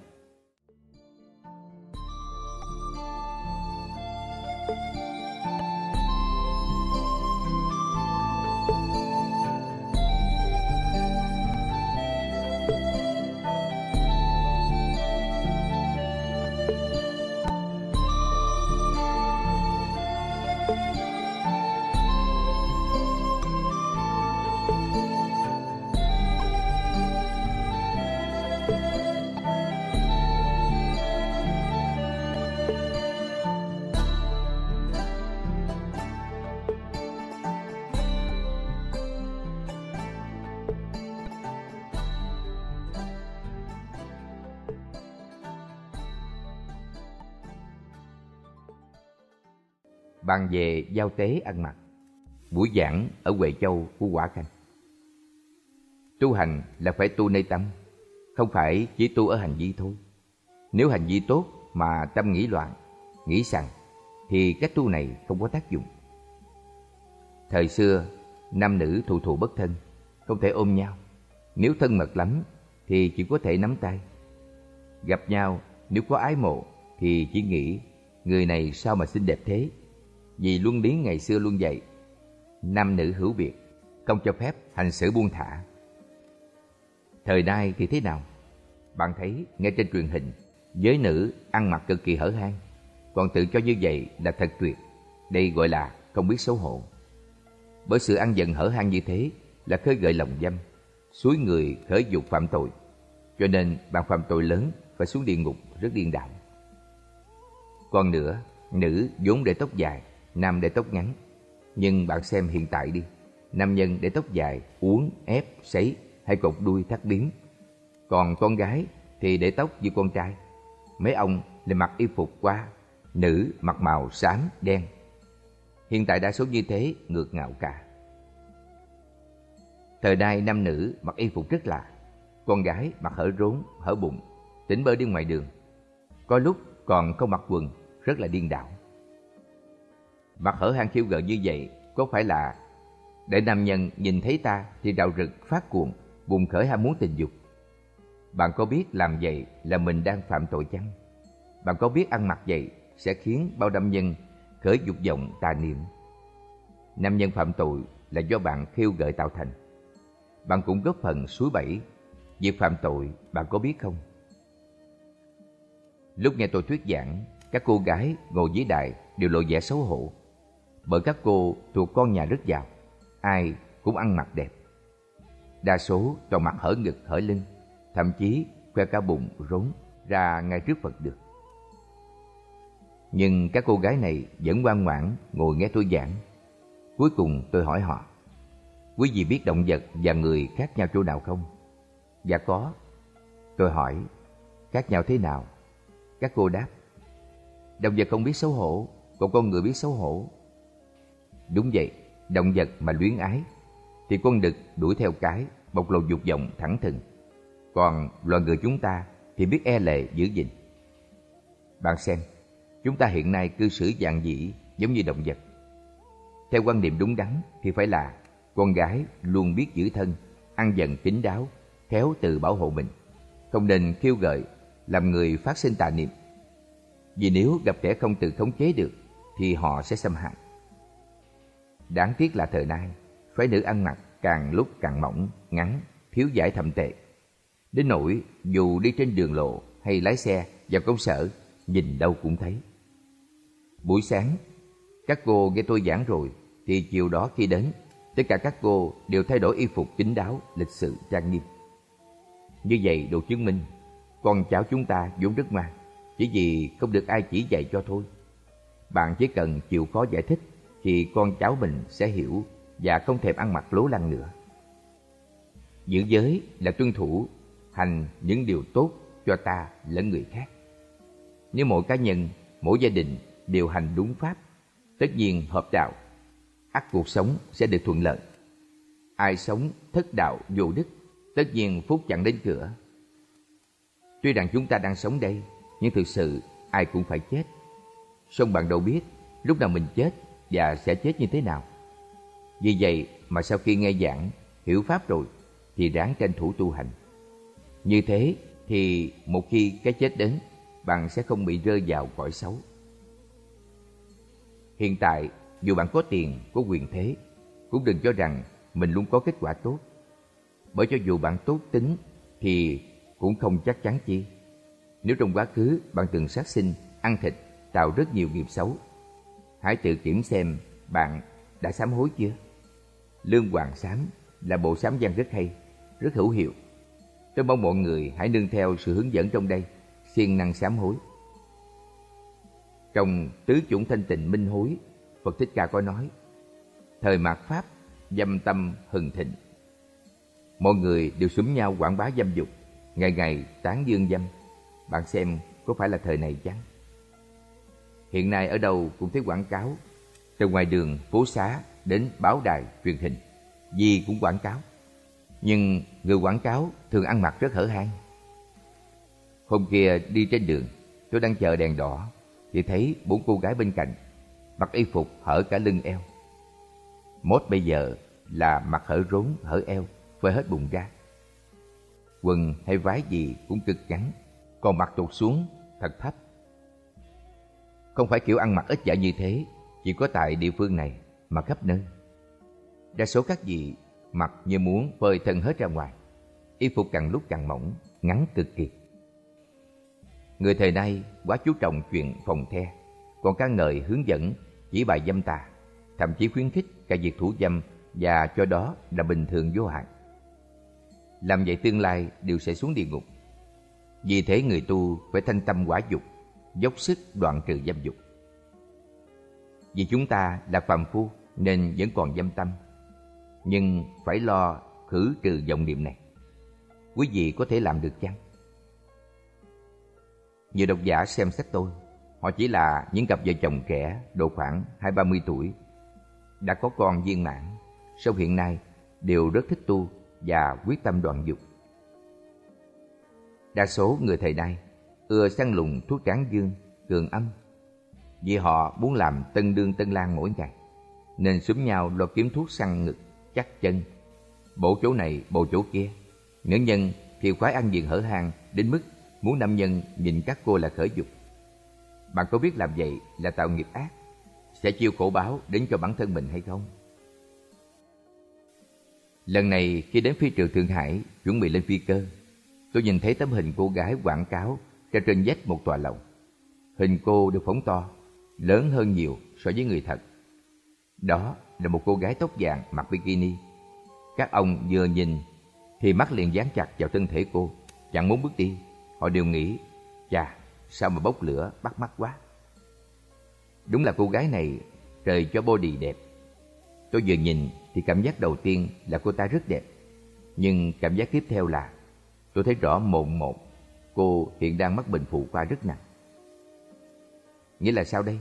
Về giao tế ăn mặc. Buổi giảng ở Huệ Châu của Quả Khanh. Tu hành là phải tu nơi tâm, không phải chỉ tu ở hành vi thôi. Nếu hành vi tốt mà tâm nghĩ loạn, nghĩ rằng thì cách tu này không có tác dụng. Thời xưa, nam nữ thù thù bất thân, không thể ôm nhau. Nếu thân mật lắm thì chỉ có thể nắm tay. Gặp nhau, nếu có ái mộ thì chỉ nghĩ người này sao mà xinh đẹp thế vì luân lý ngày xưa luôn dạy nam nữ hữu biệt, không cho phép hành xử buông thả. Thời nay thì thế nào? Bạn thấy, nghe trên truyền hình, giới nữ ăn mặc cực kỳ hở hang. Còn tự cho như vậy là thật tuyệt. Đây gọi là không biết xấu hổ. Bởi sự ăn dần hở hang như thế là khơi gợi lòng dâm, suối người khởi dục phạm tội. Cho nên bạn phạm tội lớn phải xuống địa ngục rất điên đảo. Còn nữa, nữ vốn để tóc dài nam để tóc ngắn. Nhưng bạn xem hiện tại đi, nam nhân để tóc dài, uống, ép, sấy hay cột đuôi thắt biếm. Còn con gái thì để tóc như con trai. Mấy ông lại mặc y phục qua, nữ mặc màu xám, đen. Hiện tại đa số như thế ngược ngạo cả. Thời nay nam nữ mặc y phục rất lạ. Con gái mặc hở rốn, hở bụng, tỉnh bơ đi ngoài đường. Có lúc còn không mặc quần, rất là điên đảo. Mặt hở hang khiêu gợi như vậy có phải là để nam nhân nhìn thấy ta thì rào rực phát cuồng, bùng khởi ham muốn tình dục. Bạn có biết làm vậy là mình đang phạm tội chăng? Bạn có biết ăn mặc vậy sẽ khiến bao nam nhân khởi dục vọng tà niệm? Nam nhân phạm tội là do bạn khiêu gợi tạo thành. Bạn cũng góp phần suối bẫy. Việc phạm tội bạn có biết không? Lúc nghe tôi thuyết giảng, các cô gái ngồi dưới đài đều lộ vẻ xấu hổ. Bởi các cô thuộc con nhà rất giàu, ai cũng ăn mặc đẹp. Đa số toàn mặt hở ngực hở lưng, thậm chí khoe cả bụng rốn ra ngay trước Phật được. Nhưng các cô gái này vẫn ngoan ngoãn ngồi nghe tôi giảng. Cuối cùng tôi hỏi họ, quý vị biết động vật và người khác nhau chỗ nào không? Dạ có. Tôi hỏi, khác nhau thế nào? Các cô đáp, động vật không biết xấu hổ, còn con người biết xấu hổ. Đúng vậy, động vật mà luyến ái, thì con đực đuổi theo cái, bộc lộ dục vọng thẳng thừng. Còn loài người chúng ta thì biết e lệ giữ gìn. Bạn xem, chúng ta hiện nay cư xử dạng dĩ giống như động vật. Theo quan niệm đúng đắn thì phải là con gái luôn biết giữ thân, ăn dần kín đáo, khéo từ bảo hộ mình. Không nên khiêu gợi, làm người phát sinh tà niệm. Vì nếu gặp trẻ không tự khống chế được thì họ sẽ xâm hại. Đáng tiếc là thời nay, phái nữ ăn mặc càng lúc càng mỏng, ngắn, thiếu giải thậm tệ. Đến nỗi dù đi trên đường lộ hay lái xe vào công sở, nhìn đâu cũng thấy. Buổi sáng, các cô nghe tôi giảng rồi, thì chiều đó khi đến, tất cả các cô đều thay đổi y phục kín đáo, lịch sự, trang nghiêm. Như vậy đủ chứng minh, con cháu chúng ta vốn rất ngoan, chỉ vì không được ai chỉ dạy cho thôi. Bạn chỉ cần chịu khó giải thích, thì con cháu mình sẽ hiểu và không thèm ăn mặc lố lăng nữa. Giữ giới là tuân thủ hành những điều tốt cho ta lẫn người khác. Nếu mỗi cá nhân, mỗi gia đình đều hành đúng pháp, tất nhiên hợp đạo, ắt cuộc sống sẽ được thuận lợi. Ai sống thất đạo vô đức, tất nhiên phúc chẳng đến cửa. Tuy rằng chúng ta đang sống đây, nhưng thực sự ai cũng phải chết. Song bạn đâu biết lúc nào mình chết và sẽ chết như thế nào. Vì vậy mà sau khi nghe giảng, hiểu pháp rồi thì ráng tranh thủ tu hành. Như thế thì một khi cái chết đến, bạn sẽ không bị rơi vào cõi xấu. Hiện tại, dù bạn có tiền, có quyền thế, cũng đừng cho rằng mình luôn có kết quả tốt. Bởi cho dù bạn tốt tính thì cũng không chắc chắn chi. Nếu trong quá khứ bạn từng sát sinh, ăn thịt, tạo rất nhiều nghiệp xấu, hãy tự kiểm xem bạn đã sám hối chưa. Lương Hoàng Sám là bộ sám văn rất hay, rất hữu hiệu. Tôi mong mọi người hãy nương theo sự hướng dẫn trong đây, siêng năng sám hối. Trong tứ chủng thanh tịnh minh hối, Phật Thích Ca có nói, thời mạt Pháp, dâm tâm hừng thịnh. Mọi người đều súng nhau quảng bá dâm dục, ngày ngày tán dương dâm. Bạn xem có phải là thời này chăng? Hiện nay ở đâu cũng thấy quảng cáo, từ ngoài đường, phố xá đến báo đài, truyền hình, gì cũng quảng cáo. Nhưng người quảng cáo thường ăn mặc rất hở hang. Hôm kia đi trên đường, tôi đang chờ đèn đỏ thì thấy bốn cô gái bên cạnh mặc y phục hở cả lưng eo. Mốt bây giờ là mặc hở rốn, hở eo, phơi hết bụng ra. Quần hay váy gì cũng cực ngắn, còn mặc tụt xuống thật thấp. Không phải kiểu ăn mặc ít dạ như thế, chỉ có tại địa phương này mà khắp nơi. Đa số các vị mặc như muốn phơi thân hết ra ngoài, y phục càng lúc càng mỏng, ngắn cực kỳ. Người thời nay quá chú trọng chuyện phòng the, còn ca ngợi hướng dẫn chỉ bài dâm tà, thậm chí khuyến khích cả việc thủ dâm và cho đó là bình thường vô hạn. Làm vậy tương lai đều sẽ xuống địa ngục. Vì thế người tu phải thanh tâm quả dục, dốc sức đoạn trừ dâm dục. Vì chúng ta là phàm phu nên vẫn còn dâm tâm, nhưng phải lo khử trừ vọng niệm này. Quý vị có thể làm được chăng? Nhiều độc giả xem sách tôi, họ chỉ là những cặp vợ chồng trẻ độ khoảng hai ba mươi tuổi, đã có con viên mãn, sau hiện nay đều rất thích tu và quyết tâm đoạn dục. Đa số người thời nay ưa săn lùng thuốc tráng dương, cường âm, vì họ muốn làm tân đương tân lang mỗi ngày, nên xúm nhau lo kiếm thuốc săn ngực, chắc chân, bổ chỗ này, bổ chỗ kia, Nữ nhân thì khoái ăn diện hở hang đến mức muốn nam nhân nhìn các cô là khởi dục. Bạn có biết làm vậy là tạo nghiệp ác, sẽ chịu khổ báo đến cho bản thân mình hay không? Lần này khi đến phi trường Thượng Hải chuẩn bị lên phi cơ, tôi nhìn thấy tấm hình cô gái quảng cáo treo trên vách một tòa lầu. Hình cô được phóng to, lớn hơn nhiều so với người thật. Đó là một cô gái tóc vàng mặc bikini. Các ông vừa nhìn thì mắt liền dán chặt vào thân thể cô, chẳng muốn bước đi. Họ đều nghĩ, chà, sao mà bốc lửa bắt mắt quá. Đúng là cô gái này trời cho body đẹp. Tôi vừa nhìn thì cảm giác đầu tiên là cô ta rất đẹp. Nhưng cảm giác tiếp theo là tôi thấy rõ mồn một cô hiện đang mắc bệnh phụ khoa rất nặng. Nghĩa là sao đây?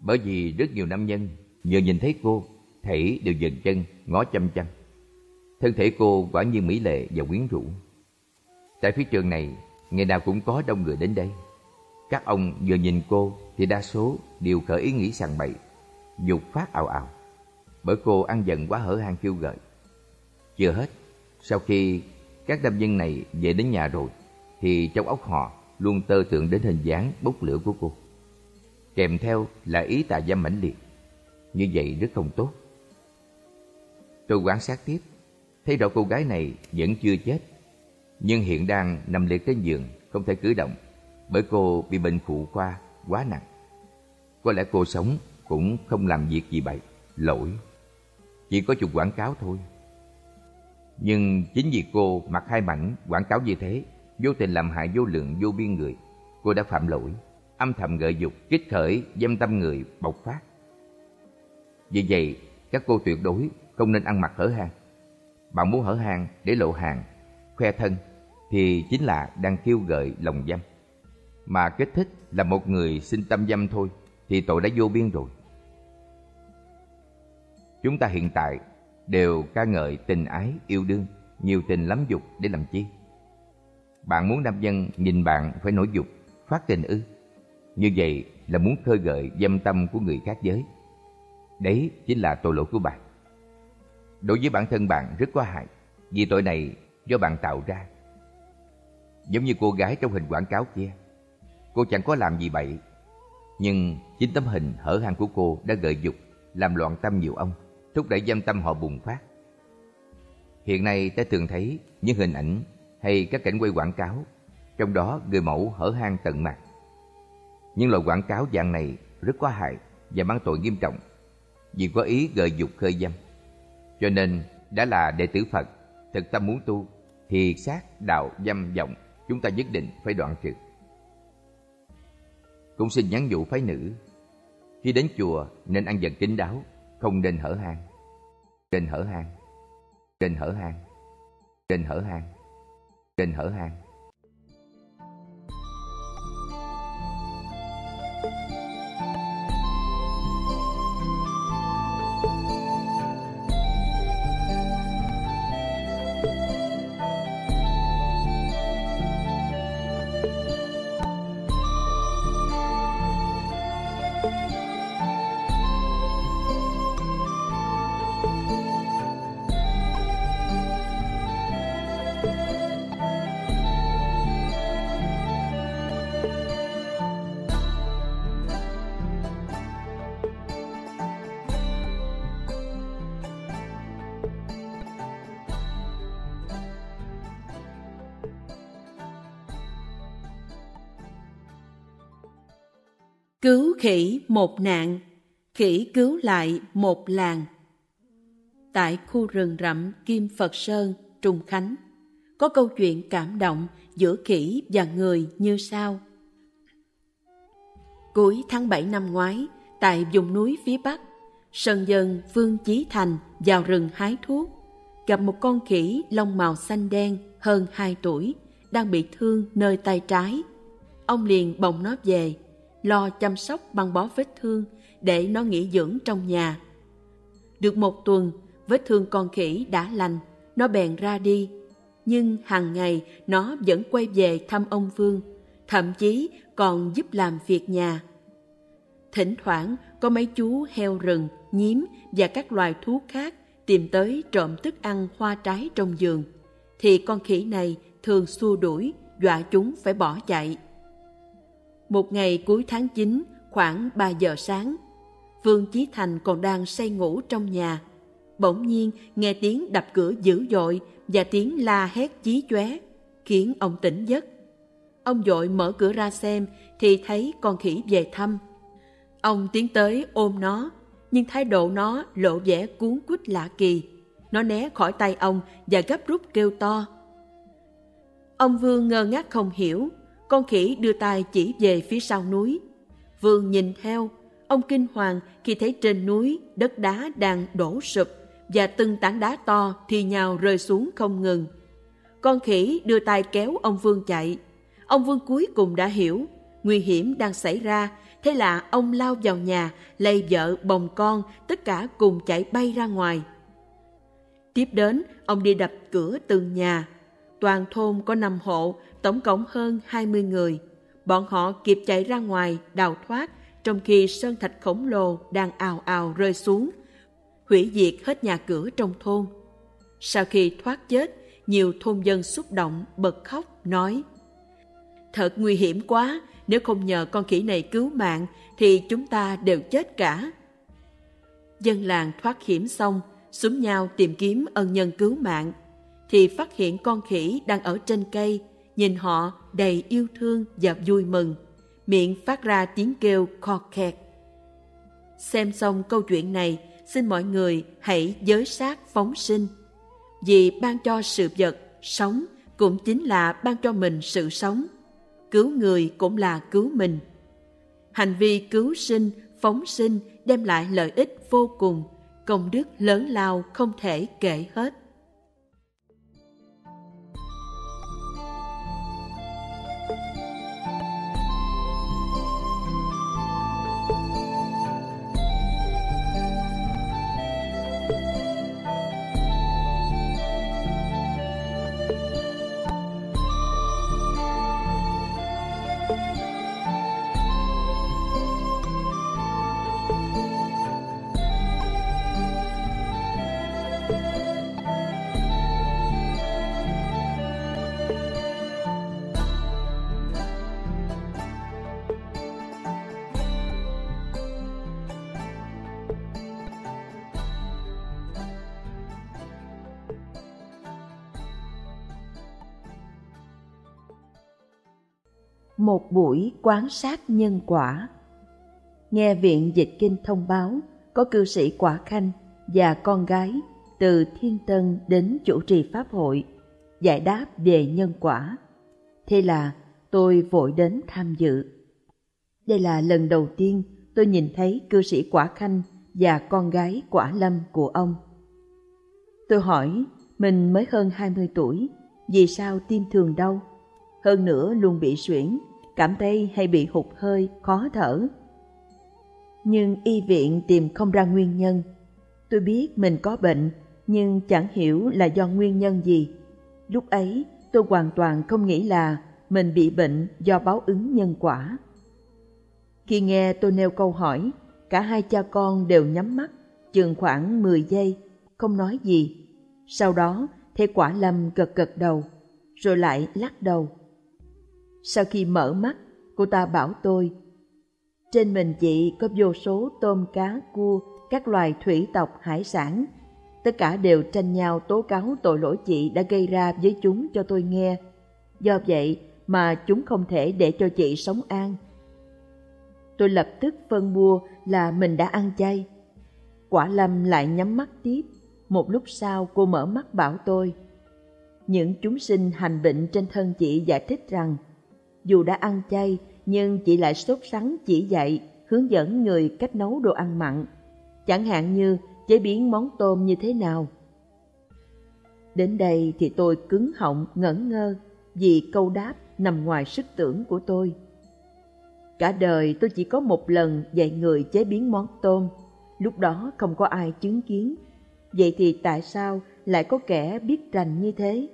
Bởi vì rất nhiều nam nhân vừa nhìn thấy cô, thảy đều dừng chân, ngó chăm chăm. Thân thể cô quả nhiên mỹ lệ và quyến rũ. Tại phía trường này, ngày nào cũng có đông người đến đây. Các ông vừa nhìn cô thì đa số đều khởi ý nghĩ sàng bậy, dục phát ảo ảo. Bởi cô ăn dần quá hở hang kêu gợi. Chưa hết, sau khi các nam nhân này về đến nhà rồi, thì trong óc họ luôn tơ tưởng đến hình dáng bốc lửa của cô. Kèm theo là ý tà dâm mãnh liệt. Như vậy rất không tốt. Tôi quan sát tiếp, thấy rõ cô gái này vẫn chưa chết, nhưng hiện đang nằm liệt trên giường, không thể cử động, bởi cô bị bệnh phụ khoa quá nặng. Có lẽ cô sống cũng không làm việc gì bậy, lỗi. Chỉ có chụp quảng cáo thôi. Nhưng chính vì cô mặc hai mảnh quảng cáo như thế, vô tình làm hại vô lượng vô biên người, cô đã phạm lỗi, âm thầm gợi dục, kích khởi dâm tâm người bộc phát. Vì vậy, các cô tuyệt đối không nên ăn mặc hở hang. Bạn muốn hở hang để lộ hàng, khoe thân thì chính là đang kêu gợi lòng dâm. Mà kích thích là một người sinh tâm dâm thôi thì tội đã vô biên rồi. Chúng ta hiện tại đều ca ngợi tình ái yêu đương, nhiều tình lắm dục để làm chi? Bạn muốn nam nhân nhìn bạn phải nổi dục, phát tình ư? Như vậy là muốn khơi gợi dâm tâm của người khác giới. Đấy chính là tội lỗi của bạn. Đối với bản thân bạn rất có hại, vì tội này do bạn tạo ra. Giống như cô gái trong hình quảng cáo kia. Cô chẳng có làm gì bậy, nhưng chính tấm hình hở hang của cô đã gợi dục, làm loạn tâm nhiều ông, thúc đẩy dâm tâm họ bùng phát. Hiện nay ta thường thấy những hình ảnh hay các cảnh quay quảng cáo, trong đó người mẫu hở hang tận mặt. Nhưng loại quảng cáo dạng này rất có hại và mang tội nghiêm trọng vì có ý gợi dục khơi dâm. Cho nên đã là đệ tử Phật, thực tâm muốn tu thì sát đạo dâm vọng chúng ta nhất định phải đoạn trừ. Cũng xin nhắn nhủ phái nữ khi đến chùa nên ăn dần kín đáo, không nên hở hang. Nên hở hang, Nên hở hang, Nên hở hang, trên hở hang. Một nạn, khỉ cứu lại một làng. Tại khu rừng rậm Kim Phật Sơn, Trùng Khánh, có câu chuyện cảm động giữa khỉ và người như sau. Cuối tháng 7 năm ngoái, tại vùng núi phía Bắc, Sơn dân Vương Chí Thành vào rừng hái thuốc, gặp một con khỉ lông màu xanh đen hơn 2 tuổi, đang bị thương nơi tay trái. Ông liền bồng nó về, lo chăm sóc băng bó vết thương để nó nghỉ dưỡng trong nhà. Được một tuần, vết thương con khỉ đã lành, nó bèn ra đi. Nhưng hàng ngày nó vẫn quay về thăm ông Vương, thậm chí còn giúp làm việc nhà. Thỉnh thoảng có mấy chú heo rừng, nhím và các loài thú khác tìm tới trộm thức ăn hoa trái trong giường, thì con khỉ này thường xua đuổi, dọa chúng phải bỏ chạy. Một ngày cuối tháng 9, khoảng 3 giờ sáng, Vương Chí Thành còn đang say ngủ trong nhà. Bỗng nhiên nghe tiếng đập cửa dữ dội và tiếng la hét chí chóe, khiến ông tỉnh giấc. Ông dội mở cửa ra xem thì thấy con khỉ về thăm. Ông tiến tới ôm nó, nhưng thái độ nó lộ vẻ cuốn quýt lạ kỳ. Nó né khỏi tay ông và gấp rút kêu to. Ông Vương ngơ ngác không hiểu, con khỉ đưa tay chỉ về phía sau núi. Vương nhìn theo, ông kinh hoàng khi thấy trên núi đất đá đang đổ sụp và từng tảng đá to thì nhào rơi xuống không ngừng. Con khỉ đưa tay kéo ông Vương chạy. Ông Vương cuối cùng đã hiểu, nguy hiểm đang xảy ra, thế là ông lao vào nhà, lấy vợ, bồng con, tất cả cùng chạy bay ra ngoài. Tiếp đến, ông đi đập cửa từng nhà. Toàn thôn có năm hộ, tổng cộng hơn 20 người. Bọn họ kịp chạy ra ngoài, đào thoát, trong khi sơn thạch khổng lồ đang ào ào rơi xuống, hủy diệt hết nhà cửa trong thôn. Sau khi thoát chết, nhiều thôn dân xúc động, bật khóc, nói Thật nguy hiểm quá, nếu không nhờ con khỉ này cứu mạng thì chúng ta đều chết cả. Dân làng thoát hiểm xong, xúm nhau tìm kiếm ân nhân cứu mạng, thì phát hiện con khỉ đang ở trên cây, nhìn họ đầy yêu thương và vui mừng, miệng phát ra tiếng kêu kho kẹt. Xem xong câu chuyện này, xin mọi người hãy giới sát phóng sinh. Vì ban cho sự vật sống cũng chính là ban cho mình sự sống. Cứu người cũng là cứu mình. Hành vi cứu sinh, phóng sinh đem lại lợi ích vô cùng, công đức lớn lao không thể kể hết. Một buổi quan sát nhân quả. Nghe Viện Dịch Kinh thông báo có cư sĩ Quả Khanh và con gái từ Thiên Tân đến chủ trì Pháp hội, giải đáp về nhân quả. Thế là tôi vội đến tham dự. Đây là lần đầu tiên tôi nhìn thấy cư sĩ Quả Khanh và con gái Quả Lâm của ông. Tôi hỏi, mình mới hơn 20 tuổi, vì sao tim thường đau? Hơn nữa luôn bị suyễn cảm thấy hay bị hụt hơi, khó thở. Nhưng y viện tìm không ra nguyên nhân. Tôi biết mình có bệnh, nhưng chẳng hiểu là do nguyên nhân gì. Lúc ấy, tôi hoàn toàn không nghĩ là mình bị bệnh do báo ứng nhân quả. Khi nghe tôi nêu câu hỏi, cả hai cha con đều nhắm mắt, chừng khoảng 10 giây, không nói gì. Sau đó, Thế Quả Lâm gật gật đầu, rồi lại lắc đầu. Sau khi mở mắt, cô ta bảo tôi, trên mình chị có vô số tôm cá cua, các loài thủy tộc hải sản. Tất cả đều tranh nhau tố cáo tội lỗi chị đã gây ra với chúng cho tôi nghe. Do vậy mà chúng không thể để cho chị sống an. Tôi lập tức phân bua là mình đã ăn chay. Quả Lâm lại nhắm mắt tiếp. Một lúc sau cô mở mắt bảo tôi. Những chúng sinh hành bệnh trên thân chị giải thích rằng dù đã ăn chay, nhưng chị lại sốt sắng chỉ dạy, hướng dẫn người cách nấu đồ ăn mặn. Chẳng hạn như chế biến món tôm như thế nào. Đến đây thì tôi cứng họng ngẩn ngơ vì câu đáp nằm ngoài sức tưởng của tôi. Cả đời tôi chỉ có một lần dạy người chế biến món tôm, lúc đó không có ai chứng kiến. Vậy thì tại sao lại có kẻ biết rành như thế?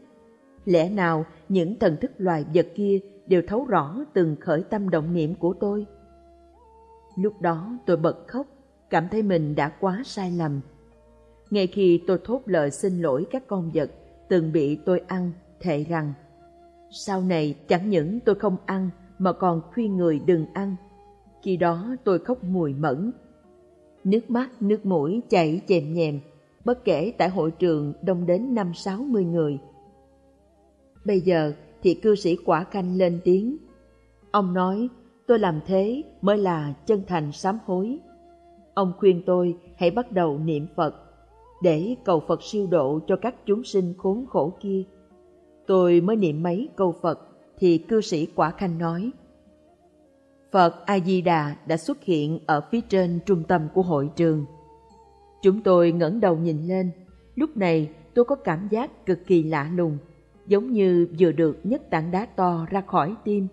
Lẽ nào những thần thức loài vật kia đều thấu rõ từng khởi tâm động niệm của tôi. Lúc đó tôi bật khóc, cảm thấy mình đã quá sai lầm. Ngay khi tôi thốt lời xin lỗi các con vật, từng bị tôi ăn, thệ rằng sau này chẳng những tôi không ăn mà còn khuyên người đừng ăn. Khi đó tôi khóc mùi mẫn. Nước mắt, nước mũi chảy chèm nhèm, bất kể tại hội trường đông đến năm sáu mươi người. Bây giờ thì cư sĩ quả canh lên tiếng. Ông nói tôi làm thế mới là chân thành sám hối. Ông khuyên tôi hãy bắt đầu niệm Phật để cầu Phật siêu độ cho các chúng sinh khốn khổ kia. Tôi mới niệm mấy câu Phật thì cư sĩ Quả Khanh nói Phật A-di-đà đã xuất hiện ở phía trên trung tâm của hội trường. Chúng tôi ngẩng đầu nhìn lên, lúc này tôi có cảm giác cực kỳ lạ lùng, giống như vừa được nhấc tảng đá to ra khỏi tim.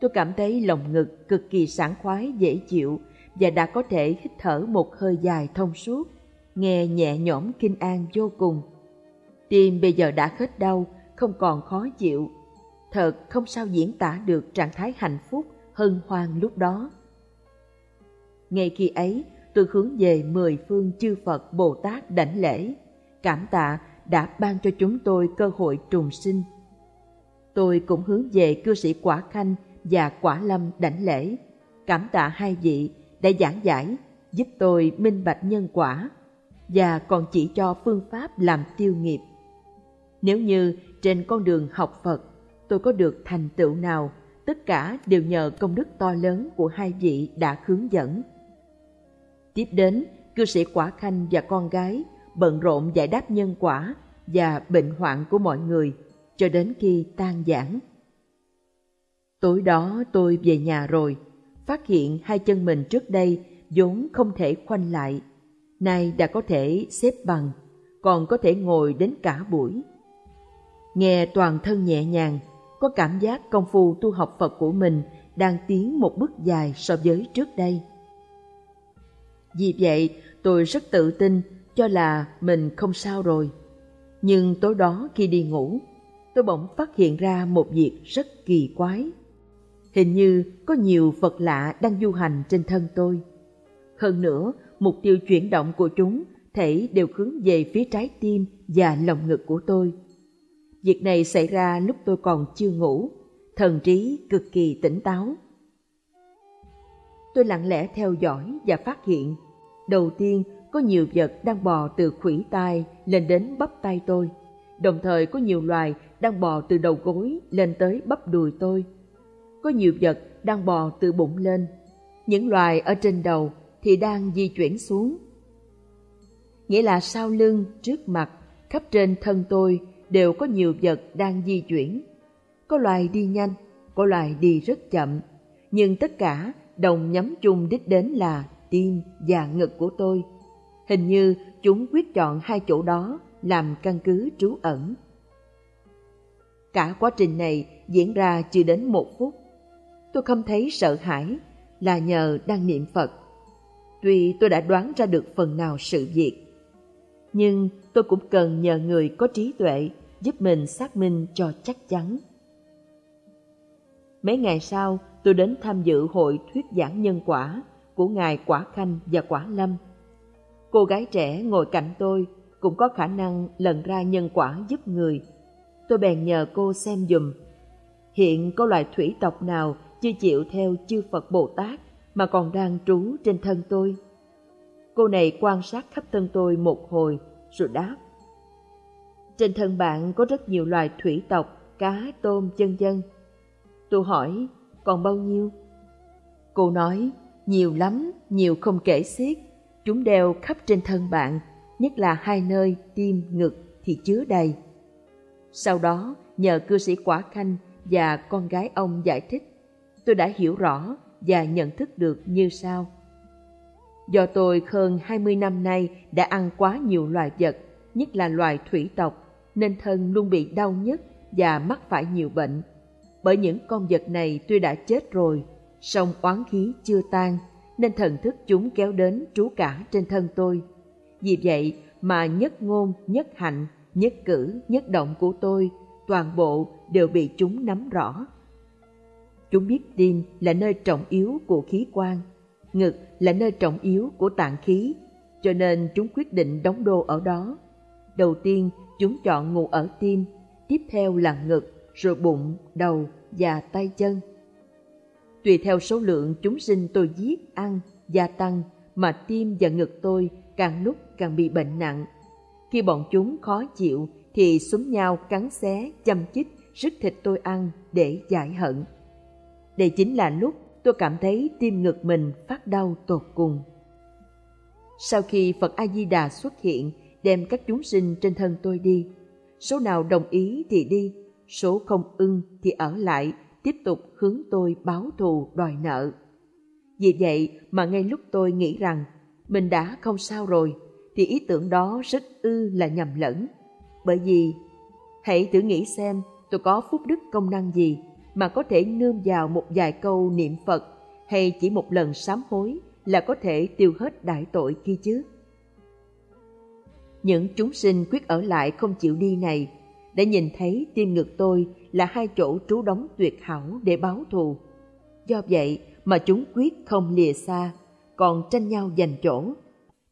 Tôi cảm thấy lòng ngực cực kỳ sảng khoái dễ chịu và đã có thể hít thở một hơi dài thông suốt, nghe nhẹ nhõm kinh an vô cùng. Tim bây giờ đã hết đau, không còn khó chịu. Thật không sao diễn tả được trạng thái hạnh phúc, hân hoan lúc đó. Ngay khi ấy, tôi hướng về mười phương chư Phật Bồ Tát đảnh lễ, cảm tạ đã ban cho chúng tôi cơ hội trùng sinh. Tôi cũng hướng về cư sĩ Quả Khanh và Quả Lâm đảnh lễ, cảm tạ hai vị đã giảng giải, giúp tôi minh bạch nhân quả và còn chỉ cho phương pháp làm tiêu nghiệp. Nếu như trên con đường học Phật tôi có được thành tựu nào, tất cả đều nhờ công đức to lớn của hai vị đã hướng dẫn. Tiếp đến, cư sĩ Quả Khanh và con gái bận rộn giải đáp nhân quả và bệnh hoạn của mọi người cho đến khi tan giảng. Tối đó tôi về nhà rồi, phát hiện hai chân mình trước đây vốn không thể khoanh lại, nay đã có thể xếp bằng, còn có thể ngồi đến cả buổi. Nghe toàn thân nhẹ nhàng, có cảm giác công phu tu học Phật của mình đang tiến một bước dài so với trước đây. Vì vậy, tôi rất tự tin cho là mình không sao rồi. Nhưng tối đó khi đi ngủ, tôi bỗng phát hiện ra một việc rất kỳ quái. Hình như có nhiều Phật lạ đang du hành trên thân tôi. Hơn nữa, mục tiêu chuyển động của chúng thể đều hướng về phía trái tim và lồng ngực của tôi. Việc này xảy ra lúc tôi còn chưa ngủ, thần trí cực kỳ tỉnh táo. Tôi lặng lẽ theo dõi và phát hiện, đầu tiên có nhiều vật đang bò từ khuỷu tay lên đến bắp tay tôi, đồng thời có nhiều loài đang bò từ đầu gối lên tới bắp đùi tôi. Có nhiều vật đang bò từ bụng lên, những loài ở trên đầu thì đang di chuyển xuống. Nghĩa là sau lưng, trước mặt, khắp trên thân tôi đều có nhiều vật đang di chuyển. Có loài đi nhanh, có loài đi rất chậm, nhưng tất cả đồng nhắm chung đích đến là tim và ngực của tôi. Hình như chúng quyết chọn hai chỗ đó làm căn cứ trú ẩn. Cả quá trình này diễn ra chưa đến một phút. Tôi không thấy sợ hãi là nhờ đang niệm Phật. Tuy tôi đã đoán ra được phần nào sự việc, nhưng tôi cũng cần nhờ người có trí tuệ giúp mình xác minh cho chắc chắn. Mấy ngày sau, tôi đến tham dự hội thuyết giảng nhân quả của Ngài Quả Khanh và Quả Lâm. Cô gái trẻ ngồi cạnh tôi cũng có khả năng lần ra nhân quả giúp người. Tôi bèn nhờ cô xem dùm. Hiện có loài thủy tộc nào chưa chịu theo chư Phật Bồ Tát mà còn đang trú trên thân tôi? Cô này quan sát khắp thân tôi một hồi rồi đáp. Trên thân bạn có rất nhiều loài thủy tộc, cá, tôm, chân dân. Tôi hỏi, còn bao nhiêu? Cô nói, nhiều lắm, nhiều không kể xiết. Chúng đeo khắp trên thân bạn, nhất là hai nơi tim, ngực thì chứa đầy. Sau đó, nhờ cư sĩ Quả Khanh và con gái ông giải thích, tôi đã hiểu rõ và nhận thức được như sau. Do tôi hơn 20 năm nay đã ăn quá nhiều loài vật, nhất là loài thủy tộc, nên thân luôn bị đau nhức và mắc phải nhiều bệnh. Bởi những con vật này tuy đã chết rồi, song oán khí chưa tan, nên thần thức chúng kéo đến trú cả trên thân tôi. Vì vậy mà nhất ngôn, nhất hạnh, nhất cử, nhất động của tôi, toàn bộ đều bị chúng nắm rõ. Chúng biết tim là nơi trọng yếu của khí quan, ngực là nơi trọng yếu của tạng khí, cho nên chúng quyết định đóng đô ở đó. Đầu tiên, chúng chọn ngủ ở tim, tiếp theo là ngực, rồi bụng, đầu và tay chân. Tùy theo số lượng chúng sinh tôi giết, ăn, gia tăng mà tim và ngực tôi càng lúc càng bị bệnh nặng. Khi bọn chúng khó chịu thì súng nhau cắn xé, chăm chích, rứt thịt tôi ăn để giải hận. Đây chính là lúc tôi cảm thấy tim ngực mình phát đau tột cùng. Sau khi Phật A-di-đà xuất hiện, đem các chúng sinh trên thân tôi đi, số nào đồng ý thì đi, số không ưng thì ở lại, tiếp tục hướng tôi báo thù đòi nợ. Vì vậy mà ngay lúc tôi nghĩ rằng mình đã không sao rồi, thì ý tưởng đó rất ư là nhầm lẫn. Bởi vì, hãy thử nghĩ xem tôi có phúc đức công năng gì mà có thể nương vào một vài câu niệm Phật hay chỉ một lần sám hối là có thể tiêu hết đại tội kia chứ. Những chúng sinh quyết ở lại không chịu đi này đã nhìn thấy tim ngực tôi là hai chỗ trú đóng tuyệt hảo để báo thù. Do vậy mà chúng quyết không lìa xa, còn tranh nhau giành chỗ.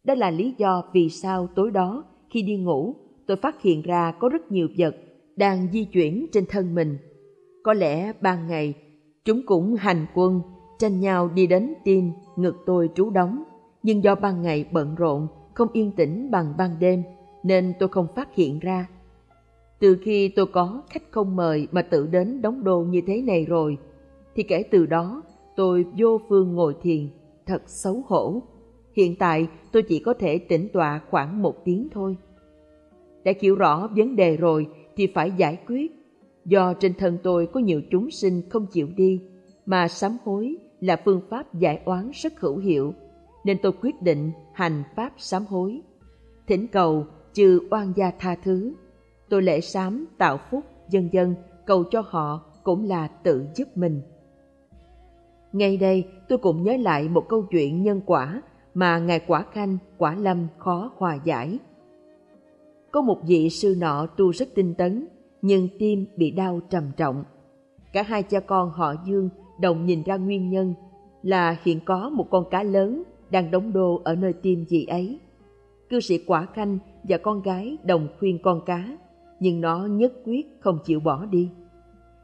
Đó là lý do vì sao tối đó khi đi ngủ tôi phát hiện ra có rất nhiều vật đang di chuyển trên thân mình. Có lẽ ban ngày chúng cũng hành quân, tranh nhau đi đến tim ngực tôi trú đóng. Nhưng do ban ngày bận rộn, không yên tĩnh bằng ban đêm, nên tôi không phát hiện ra. Từ khi tôi có khách không mời mà tự đến đóng đô như thế này rồi, thì kể từ đó tôi vô phương ngồi thiền, thật xấu hổ. Hiện tại tôi chỉ có thể tĩnh tọa khoảng một tiếng thôi. Đã hiểu rõ vấn đề rồi thì phải giải quyết. Do trên thân tôi có nhiều chúng sinh không chịu đi, mà sám hối là phương pháp giải oán rất hữu hiệu, nên tôi quyết định hành pháp sám hối. Thỉnh cầu trừ oan gia tha thứ. Tôi lễ sám tạo phúc, dân dân, cầu cho họ cũng là tự giúp mình. Ngay đây tôi cũng nhớ lại một câu chuyện nhân quả mà Ngài Quả Khanh, Quả Lâm khó hòa giải. Có một vị sư nọ tu rất tinh tấn, nhưng tim bị đau trầm trọng. Cả hai cha con họ Dương đồng nhìn ra nguyên nhân là hiện có một con cá lớn đang đóng đô ở nơi tim vị ấy. Cư sĩ Quả Khanh và con gái đồng khuyên con cá, nhưng nó nhất quyết không chịu bỏ đi.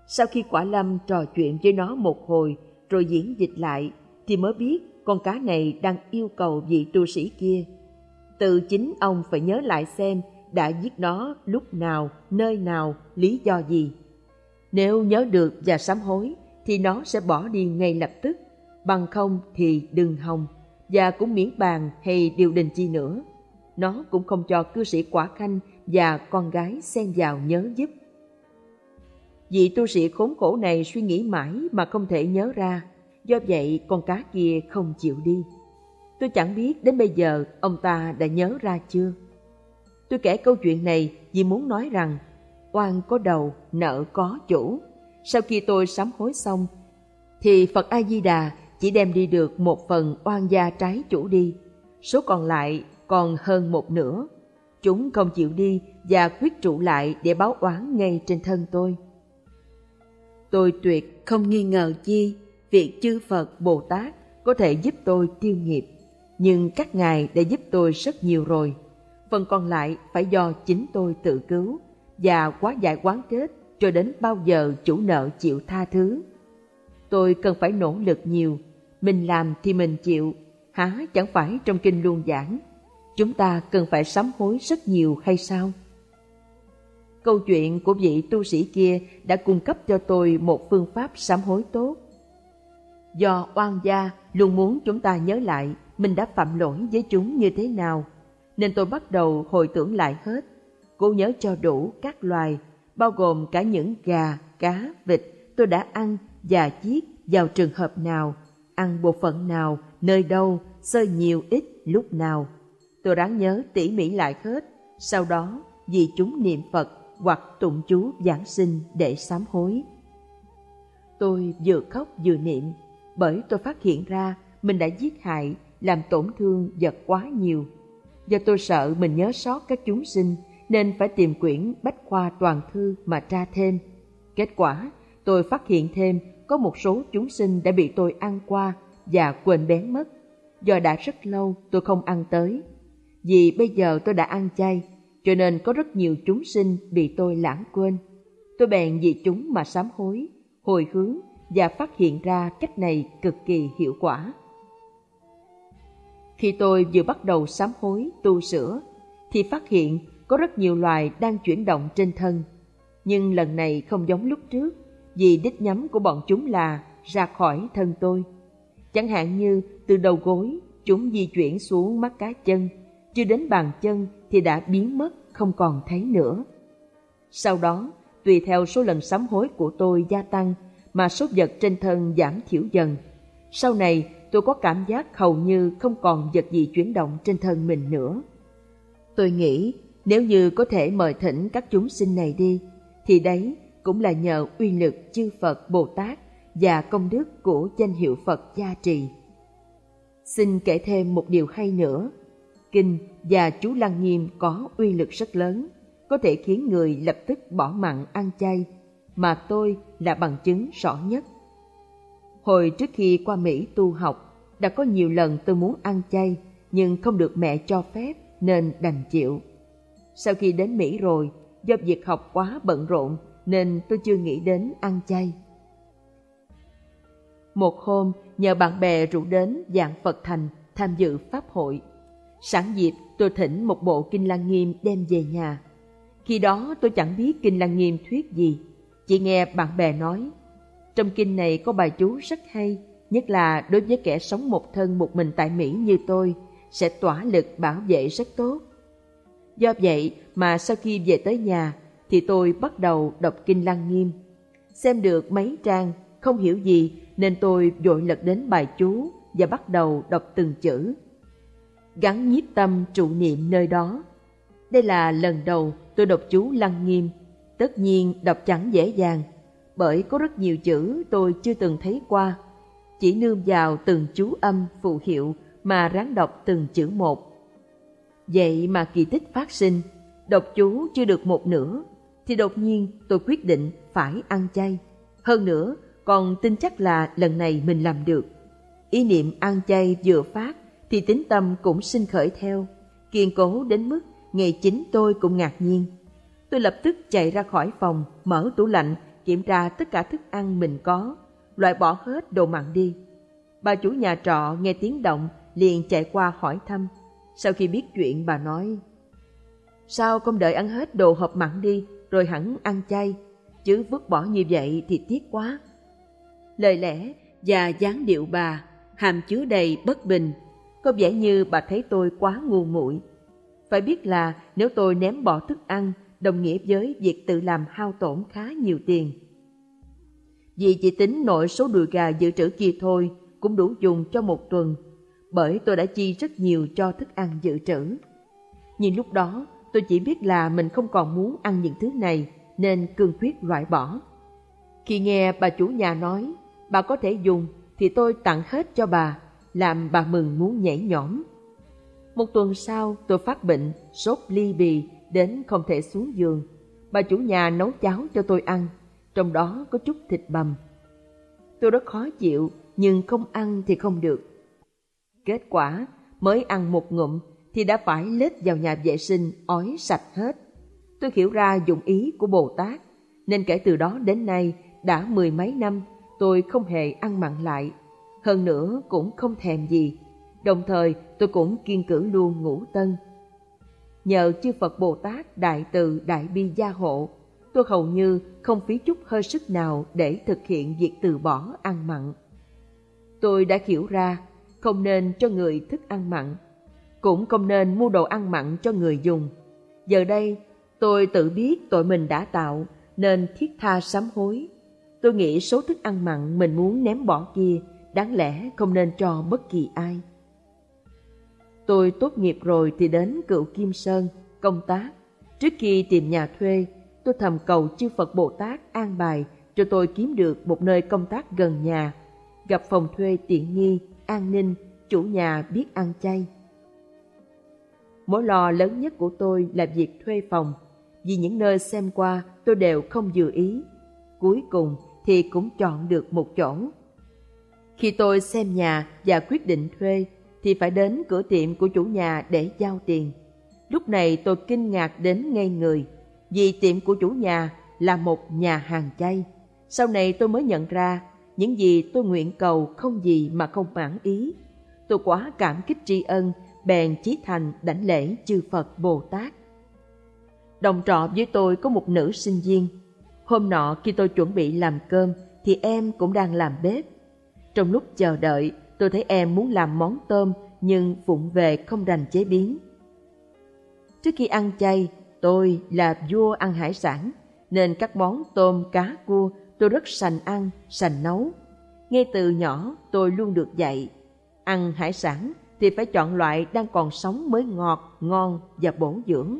Sau khi Quả Lâm trò chuyện với nó một hồi rồi diễn dịch lại, thì mới biết con cá này đang yêu cầu vị tu sĩ kia. Tự chính ông phải nhớ lại xem đã giết nó lúc nào, nơi nào, lý do gì. Nếu nhớ được và sám hối, thì nó sẽ bỏ đi ngay lập tức, bằng không thì đừng hòng, và cũng miễn bàn hay điều đình chi nữa. Nó cũng không cho cư sĩ quả khanh và con gái xen vào nhớ giúp. Vị tu sĩ khốn khổ này suy nghĩ mãi mà không thể nhớ ra, do vậy con cá kia không chịu đi. Tôi chẳng biết đến bây giờ ông ta đã nhớ ra chưa. Tôi kể câu chuyện này vì muốn nói rằng oan có đầu, nợ có chủ. Sau khi tôi sám hối xong, thì Phật A-di-đà chỉ đem đi được một phần oan gia trái chủ đi, số còn lại còn hơn một nửa. Chúng không chịu đi và quyết trụ lại để báo oán ngay trên thân tôi. Tôi tuyệt không nghi ngờ chi việc chư Phật Bồ Tát có thể giúp tôi tiêu nghiệp, nhưng các ngài đã giúp tôi rất nhiều rồi. Phần còn lại phải do chính tôi tự cứu và quá giải quán kết cho đến bao giờ chủ nợ chịu tha thứ. Tôi cần phải nỗ lực nhiều, mình làm thì mình chịu, há chẳng phải trong kinh luôn giảng. Chúng ta cần phải sám hối rất nhiều hay sao? Câu chuyện của vị tu sĩ kia đã cung cấp cho tôi một phương pháp sám hối tốt. Do oan gia luôn muốn chúng ta nhớ lại mình đã phạm lỗi với chúng như thế nào, nên tôi bắt đầu hồi tưởng lại hết, cố nhớ cho đủ các loài, bao gồm cả những gà, cá, vịt tôi đã ăn và giết vào trường hợp nào, ăn bộ phận nào, nơi đâu, sơi nhiều ít lúc nào. Tôi ráng nhớ tỉ mỉ lại hết, sau đó vì chúng niệm Phật hoặc tụng chú giảng sinh để sám hối. Tôi vừa khóc vừa niệm, bởi tôi phát hiện ra mình đã giết hại, làm tổn thương vật quá nhiều. Do tôi sợ mình nhớ sót các chúng sinh nên phải tìm quyển Bách Khoa Toàn Thư mà tra thêm. Kết quả, tôi phát hiện thêm có một số chúng sinh đã bị tôi ăn qua và quên bén mất. Do đã rất lâu tôi không ăn tới. Vì bây giờ tôi đã ăn chay, cho nên có rất nhiều chúng sinh bị tôi lãng quên. Tôi bèn vì chúng mà sám hối, hồi hướng và phát hiện ra cách này cực kỳ hiệu quả. Khi tôi vừa bắt đầu sám hối, tu sửa, thì phát hiện có rất nhiều loài đang chuyển động trên thân. Nhưng lần này không giống lúc trước, vì đích nhắm của bọn chúng là ra khỏi thân tôi. Chẳng hạn như từ đầu gối, chúng di chuyển xuống mắt cá chân, chưa đến bàn chân thì đã biến mất, không còn thấy nữa. Sau đó, tùy theo số lần sám hối của tôi gia tăng mà số vật trên thân giảm thiểu dần. Sau này, tôi có cảm giác hầu như không còn vật gì chuyển động trên thân mình nữa. Tôi nghĩ nếu như có thể mời thỉnh các chúng sinh này đi, thì đấy cũng là nhờ uy lực chư Phật Bồ Tát và công đức của danh hiệu Phật gia trì. Xin kể thêm một điều hay nữa. Kinh và chú Lăng Nghiêm có uy lực rất lớn, có thể khiến người lập tức bỏ mặn ăn chay, mà tôi là bằng chứng rõ nhất. Hồi trước khi qua Mỹ tu học, đã có nhiều lần tôi muốn ăn chay, nhưng không được mẹ cho phép nên đành chịu. Sau khi đến Mỹ rồi, do việc học quá bận rộn nên tôi chưa nghĩ đến ăn chay. Một hôm, nhờ bạn bè rủ đến dạng Phật Thành tham dự Pháp hội. Sẵn dịp, tôi thỉnh một bộ Kinh Lăng Nghiêm đem về nhà. Khi đó tôi chẳng biết Kinh Lăng Nghiêm thuyết gì, chỉ nghe bạn bè nói. Trong kinh này có bài chú rất hay, nhất là đối với kẻ sống một thân một mình tại Mỹ như tôi, sẽ tỏa lực bảo vệ rất tốt. Do vậy mà sau khi về tới nhà thì tôi bắt đầu đọc Kinh Lăng Nghiêm. Xem được mấy trang, không hiểu gì nên tôi vội lật đến bài chú và bắt đầu đọc từng chữ. Gắn nhiếp tâm trụ niệm nơi đó. Đây là lần đầu tôi đọc chú Lăng Nghiêm. Tất nhiên đọc chẳng dễ dàng, bởi có rất nhiều chữ tôi chưa từng thấy qua. Chỉ nương vào từng chú âm phụ hiệu mà ráng đọc từng chữ một. Vậy mà kỳ tích phát sinh, đọc chú chưa được một nửa, thì đột nhiên tôi quyết định phải ăn chay. Hơn nữa, còn tin chắc là lần này mình làm được. Ý niệm ăn chay vừa phát thì tính tâm cũng sinh khởi theo, kiên cố đến mức ngày chính tôi cũng ngạc nhiên. Tôi lập tức chạy ra khỏi phòng, mở tủ lạnh, kiểm tra tất cả thức ăn mình có, loại bỏ hết đồ mặn đi. Bà chủ nhà trọ nghe tiếng động liền chạy qua hỏi thăm. Sau khi biết chuyện bà nói, sao không đợi ăn hết đồ hộp mặn đi rồi hẳn ăn chay, chứ vứt bỏ như vậy thì tiếc quá. Lời lẽ và dáng điệu bà hàm chứa đầy bất bình, có vẻ như bà thấy tôi quá ngu muội. Phải biết là nếu tôi ném bỏ thức ăn đồng nghĩa với việc tự làm hao tổn khá nhiều tiền. Vì chỉ tính nội số đùi gà dự trữ kia thôi cũng đủ dùng cho một tuần, bởi tôi đã chi rất nhiều cho thức ăn dự trữ. Nhưng lúc đó tôi chỉ biết là mình không còn muốn ăn những thứ này nên cương quyết loại bỏ. Khi nghe bà chủ nhà nói bà có thể dùng thì tôi tặng hết cho bà, làm bà mừng muốn nhảy nhõm. Một tuần sau tôi phát bệnh, sốt ly bì đến không thể xuống giường. Bà chủ nhà nấu cháo cho tôi ăn, trong đó có chút thịt bằm. Tôi rất khó chịu, nhưng không ăn thì không được. Kết quả, mới ăn một ngụm thì đã phải lết vào nhà vệ sinh ói sạch hết. Tôi hiểu ra dụng ý của Bồ Tát, nên kể từ đó đến nay đã mười mấy năm tôi không hề ăn mặn lại. Hơn nữa cũng không thèm gì. Đồng thời tôi cũng kiên cử luôn ngủ tân. Nhờ chư Phật Bồ Tát Đại Từ Đại Bi gia hộ, tôi hầu như không phí chút hơi sức nào để thực hiện việc từ bỏ ăn mặn. Tôi đã hiểu ra không nên cho người thức ăn mặn, cũng không nên mua đồ ăn mặn cho người dùng. Giờ đây, tôi tự biết tội mình đã tạo nên thiết tha sám hối. Tôi nghĩ số thức ăn mặn mình muốn ném bỏ kia đáng lẽ không nên cho bất kỳ ai. Tôi tốt nghiệp rồi thì đến cựu Kim Sơn, công tác. Trước khi tìm nhà thuê, tôi thầm cầu chư Phật Bồ Tát an bài cho tôi kiếm được một nơi công tác gần nhà, gặp phòng thuê tiện nghi, an ninh, chủ nhà biết ăn chay. Mối lo lớn nhất của tôi là việc thuê phòng, vì những nơi xem qua tôi đều không vừa ý. Cuối cùng thì cũng chọn được một chỗ. Khi tôi xem nhà và quyết định thuê, thì phải đến cửa tiệm của chủ nhà để giao tiền. Lúc này tôi kinh ngạc đến ngây người, vì tiệm của chủ nhà là một nhà hàng chay. Sau này tôi mới nhận ra, những gì tôi nguyện cầu không gì mà không mãn ý. Tôi quá cảm kích tri ân, bèn chí thành đảnh lễ chư Phật Bồ Tát. Đồng trọ với tôi có một nữ sinh viên. Hôm nọ khi tôi chuẩn bị làm cơm thì em cũng đang làm bếp. Trong lúc chờ đợi, tôi thấy em muốn làm món tôm nhưng phụng về không đành chế biến. Trước khi ăn chay, tôi là vua ăn hải sản, nên các món tôm, cá, cua tôi rất sành ăn, sành nấu. Ngay từ nhỏ tôi luôn được dạy, ăn hải sản thì phải chọn loại đang còn sống mới ngọt, ngon và bổ dưỡng.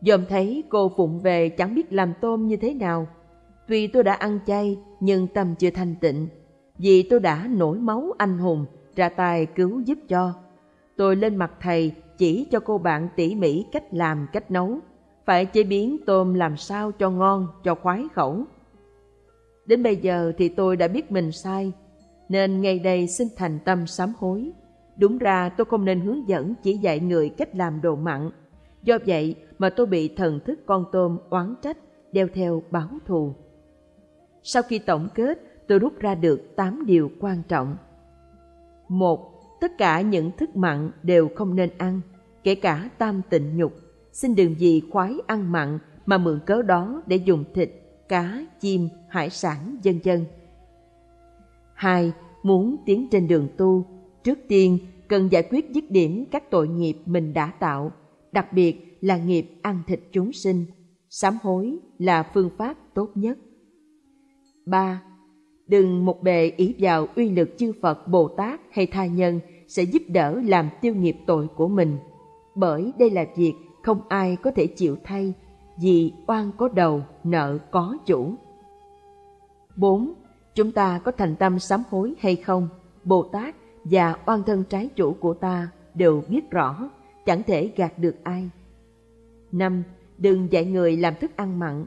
Dòm thấy cô Phụng về chẳng biết làm tôm như thế nào. Tuy tôi đã ăn chay nhưng tâm chưa thanh tịnh, vì tôi đã nổi máu anh hùng ra tay cứu giúp cho. Tôi lên mặt thầy chỉ cho cô bạn tỉ mỉ cách làm cách nấu, phải chế biến tôm làm sao cho ngon, cho khoái khẩu. Đến bây giờ thì tôi đã biết mình sai, nên ngay đây xin thành tâm sám hối. Đúng ra tôi không nên hướng dẫn chỉ dạy người cách làm đồ mặn. Do vậy mà tôi bị thần thức con tôm oán trách, đeo theo báo thù. Sau khi tổng kết, tôi rút ra được 8 điều quan trọng. một Tất cả những thức mặn đều không nên ăn, kể cả tam tịnh nhục. Xin đừng vì khoái ăn mặn mà mượn cớ đó để dùng thịt, cá, chim, hải sản, dân dân. Hai, muốn tiến trên đường tu, trước tiên cần giải quyết dứt điểm các tội nghiệp mình đã tạo, đặc biệt là nghiệp ăn thịt chúng sinh. Sám hối là phương pháp tốt nhất. Ba, Đừng một bề ý vào uy lực chư Phật, Bồ Tát hay tha nhân sẽ giúp đỡ làm tiêu nghiệp tội của mình. Bởi đây là việc không ai có thể chịu thay, vì oan có đầu, nợ có chủ. 4. Chúng ta có thành tâm sám hối hay không? Bồ Tát và oan thân trái chủ của ta đều biết rõ, chẳng thể gạt được ai. 5. Đừng dạy người làm thức ăn mặn.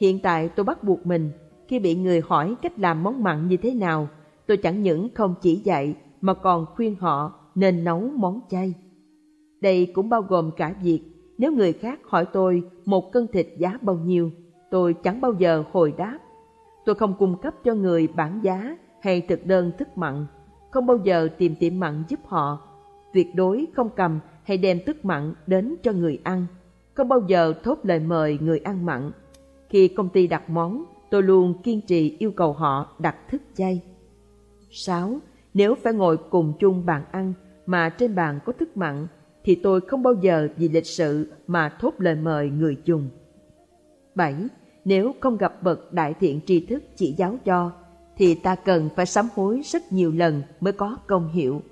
Hiện tại tôi bắt buộc mình, khi bị người hỏi cách làm món mặn như thế nào, tôi chẳng những không chỉ dạy mà còn khuyên họ nên nấu món chay. Đây cũng bao gồm cả việc nếu người khác hỏi tôi một cân thịt giá bao nhiêu, tôi chẳng bao giờ hồi đáp. Tôi không cung cấp cho người bản giá hay thực đơn thức mặn, không bao giờ tìm tiệm mặn giúp họ. Tuyệt đối không cầm hay đem thức mặn đến cho người ăn, không bao giờ thốt lời mời người ăn mặn. Khi công ty đặt món, tôi luôn kiên trì yêu cầu họ đặt thức chay. 6. Nếu phải ngồi cùng chung bàn ăn mà trên bàn có thức mặn thì tôi không bao giờ vì lịch sự mà thốt lời mời người dùng. 7. Nếu không gặp bậc đại thiện tri thức chỉ giáo cho, thì ta cần phải sám hối rất nhiều lần mới có công hiệu.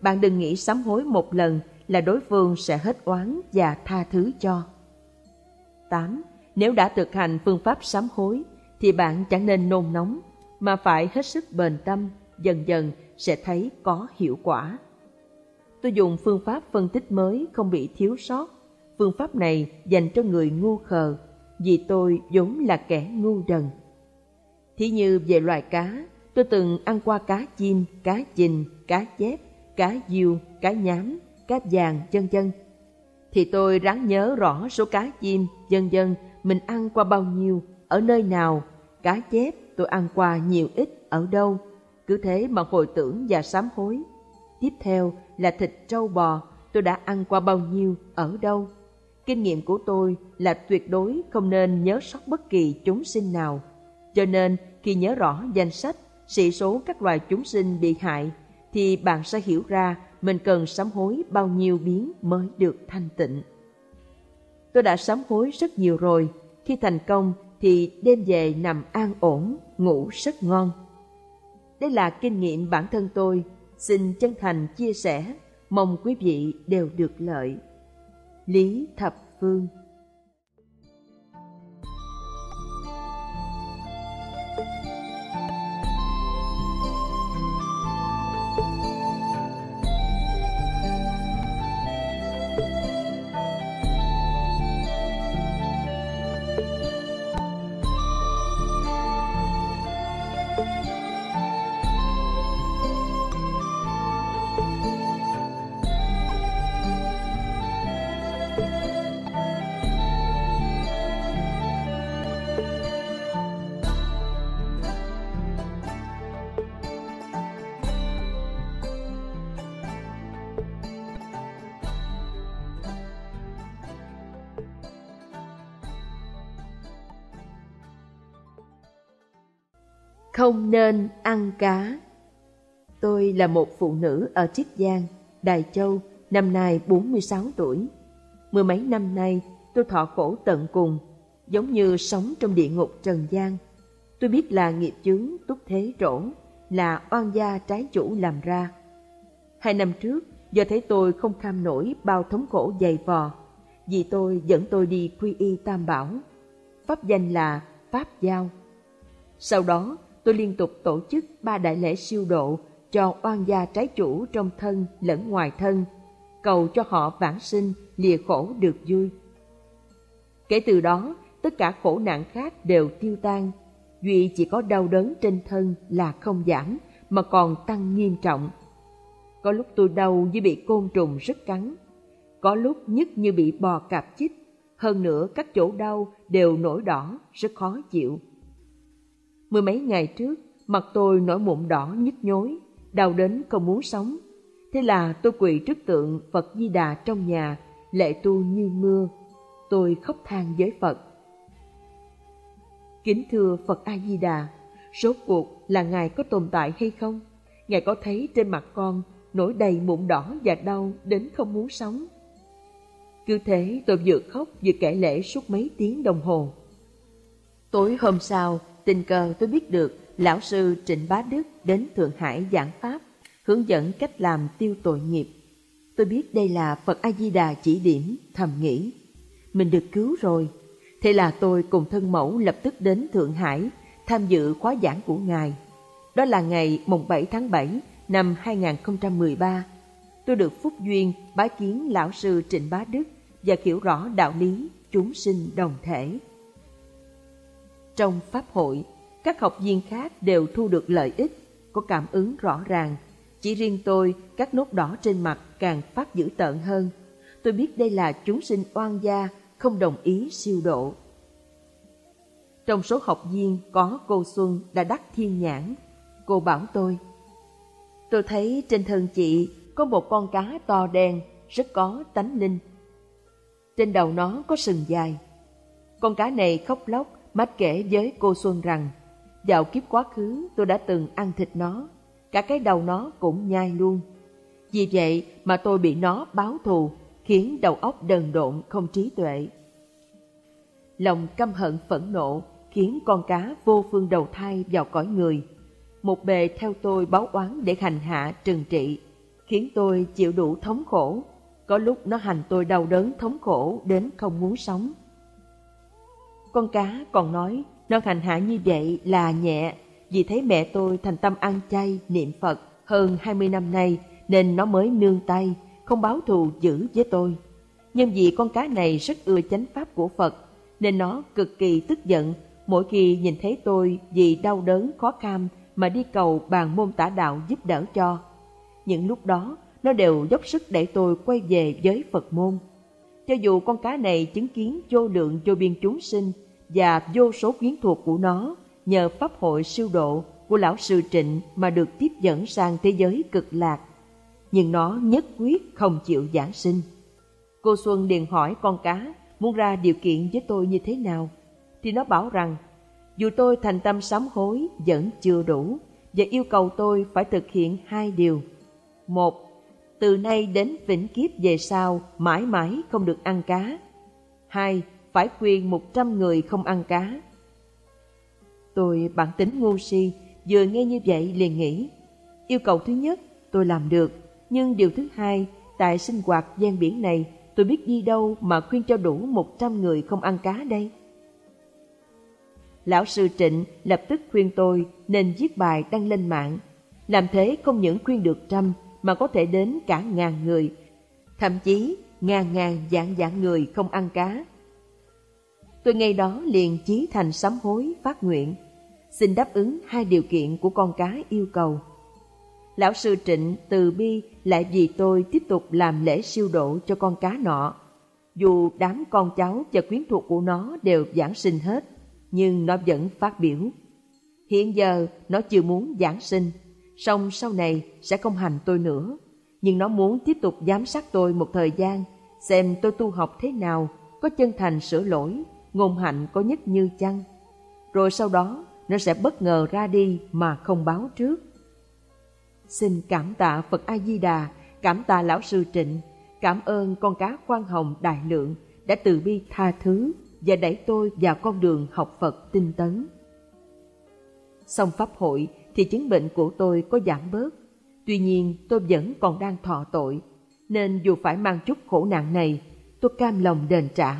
Bạn đừng nghĩ sám hối một lần là đối phương sẽ hết oán và tha thứ cho. 8. Nếu đã thực hành phương pháp sám hối, thì bạn chẳng nên nôn nóng, mà phải hết sức bền tâm, dần dần sẽ thấy có hiệu quả. Tôi dùng phương pháp phân tích mới không bị thiếu sót. Phương pháp này dành cho người ngu khờ, vì tôi vốn là kẻ ngu đần. Thí như về loài cá, tôi từng ăn qua cá chim, cá chình, cá chép, cá diêu, cá nhám, cá vàng, chân chân. Thì tôi ráng nhớ rõ số cá chim, dân dân mình ăn qua bao nhiêu, ở nơi nào, cá chép tôi ăn qua nhiều ít, ở đâu. Cứ thế mà hồi tưởng và sám hối. Tiếp theo là thịt trâu bò, tôi đã ăn qua bao nhiêu, ở đâu. Kinh nghiệm của tôi là tuyệt đối không nên nhớ sót bất kỳ chúng sinh nào. Cho nên khi nhớ rõ danh sách, sĩ số các loài chúng sinh bị hại, thì bạn sẽ hiểu ra mình cần sám hối bao nhiêu biến mới được thanh tịnh. Tôi đã sám hối rất nhiều rồi, khi thành công thì đêm về nằm an ổn, ngủ rất ngon. Đây là kinh nghiệm bản thân tôi xin chân thành chia sẻ, mong quý vị đều được lợi. Lý Thập Phương Không nên ăn cá. Tôi là một phụ nữ ở Chiết Giang, Đài Châu, năm nay 46 tuổi. Mười mấy năm nay, tôi thọ khổ tận cùng, giống như sống trong địa ngục trần gian. Tôi biết là nghiệp chướng túc thế trổ, là oan gia trái chủ làm ra. Hai năm trước, do thấy tôi không kham nổi bao thống khổ dày vò, vì tôi dẫn tôi đi quy y tam bảo. Pháp danh là Pháp Giao. Sau đó, tôi liên tục tổ chức ba đại lễ siêu độ cho oan gia trái chủ trong thân lẫn ngoài thân, cầu cho họ vãng sinh, lìa khổ được vui. Kể từ đó, tất cả khổ nạn khác đều tiêu tan, duy chỉ có đau đớn trên thân là không giảm mà còn tăng nghiêm trọng. Có lúc tôi đau như bị côn trùng rất cắn, có lúc nhức như bị bò cạp chích, hơn nữa các chỗ đau đều nổi đỏ, rất khó chịu. Mười mấy ngày trước, mặt tôi nổi mụn đỏ nhức nhối, đau đến không muốn sống. Thế là tôi quỳ trước tượng Phật Di Đà trong nhà, lệ tu như mưa. Tôi khóc than với Phật. Kính thưa Phật A Di Đà, rốt cuộc là Ngài có tồn tại hay không? Ngài có thấy trên mặt con nổi đầy mụn đỏ và đau đến không muốn sống. Cứ thế tôi vừa khóc vừa kể lễ suốt mấy tiếng đồng hồ. Tối hôm sau, tình cờ tôi biết được lão sư Trịnh Bá Đức đến Thượng Hải giảng pháp, hướng dẫn cách làm tiêu tội nghiệp. Tôi biết đây là Phật A-di-đà chỉ điểm, thầm nghĩ. Mình được cứu rồi. Thế là tôi cùng thân mẫu lập tức đến Thượng Hải tham dự khóa giảng của Ngài. Đó là ngày mùng 7 tháng 7 năm 2013. Tôi được phúc duyên bái kiến lão sư Trịnh Bá Đức và hiểu rõ đạo lý chúng sinh đồng thể. Trong Pháp hội, các học viên khác đều thu được lợi ích, có cảm ứng rõ ràng. Chỉ riêng tôi, các nốt đỏ trên mặt càng phát dữ tợn hơn. Tôi biết đây là chúng sinh oan gia, không đồng ý siêu độ. Trong số học viên có cô Xuân đã đắc thiên nhãn. Cô bảo tôi, tôi thấy trên thân chị có một con cá to đen, rất có tánh linh. Trên đầu nó có sừng dài. Con cá này khóc lóc, mách kể với cô Xuân rằng vào kiếp quá khứ tôi đã từng ăn thịt nó, cả cái đầu nó cũng nhai luôn. Vì vậy mà tôi bị nó báo thù, khiến đầu óc đần độn không trí tuệ. Lòng căm hận phẫn nộ khiến con cá vô phương đầu thai vào cõi người. Một bề theo tôi báo oán để hành hạ trừng trị, khiến tôi chịu đủ thống khổ. Có lúc nó hành tôi đau đớn thống khổ đến không muốn sống. Con cá còn nói nó hành hạ như vậy là nhẹ, vì thấy mẹ tôi thành tâm ăn chay, niệm Phật hơn 20 năm nay nên nó mới nương tay, không báo thù dữ với tôi. Nhưng vì con cá này rất ưa chánh pháp của Phật nên nó cực kỳ tức giận mỗi khi nhìn thấy tôi vì đau đớn khó kham mà đi cầu bàn môn tả đạo giúp đỡ cho. Những lúc đó, nó đều dốc sức để tôi quay về với Phật môn. Cho dù con cá này chứng kiến vô lượng vô biên chúng sinh và vô số quyến thuộc của nó nhờ pháp hội siêu độ của lão sư trịnh mà được tiếp dẫn sang thế giới cực lạc. Nhưng nó nhất quyết không chịu giảng sinh. Cô Xuân liền hỏi con cá muốn ra điều kiện với tôi như thế nào. Thì nó bảo rằng dù tôi thành tâm sám hối vẫn chưa đủ và yêu cầu tôi phải thực hiện hai điều. Một, từ nay đến vĩnh kiếp về sau mãi mãi không được ăn cá. Hai, phải khuyên một trăm người không ăn cá. Tôi bản tính ngu si, vừa nghe như vậy liền nghĩ. Yêu cầu thứ nhất, tôi làm được, nhưng điều thứ hai, tại sinh hoạt gian biển này, tôi biết đi đâu mà khuyên cho đủ một trăm người không ăn cá đây. Lão sư Trịnh lập tức khuyên tôi nên viết bài đăng lên mạng. Làm thế không những khuyên được trăm mà có thể đến cả ngàn người, thậm chí ngàn ngàn dạng dạng người không ăn cá Tôi ngay đó liền chí thành sám hối phát nguyện, xin đáp ứng hai điều kiện của con cá yêu cầu. Lão sư Trịnh từ bi lại vì tôi tiếp tục làm lễ siêu độ cho con cá nọ. Dù đám con cháu và quyến thuộc của nó đều giảng sinh hết, nhưng nó vẫn phát biểu. Hiện giờ nó chưa muốn giảng sinh, song sau này sẽ không hành tôi nữa. Nhưng nó muốn tiếp tục giám sát tôi một thời gian, xem tôi tu học thế nào, có chân thành sửa lỗi ngôn hạnh có nhất như chăng. Rồi sau đó, nó sẽ bất ngờ ra đi mà không báo trước. Xin cảm tạ Phật A-di-đà, cảm tạ Lão Sư Trịnh, cảm ơn con cá khoan hồng đại lượng đã từ bi tha thứ và đẩy tôi vào con đường học Phật tinh tấn. Xong Pháp hội thì chứng bệnh của tôi có giảm bớt. Tuy nhiên tôi vẫn còn đang thọ tội, nên dù phải mang chút khổ nạn này, tôi cam lòng đền trả,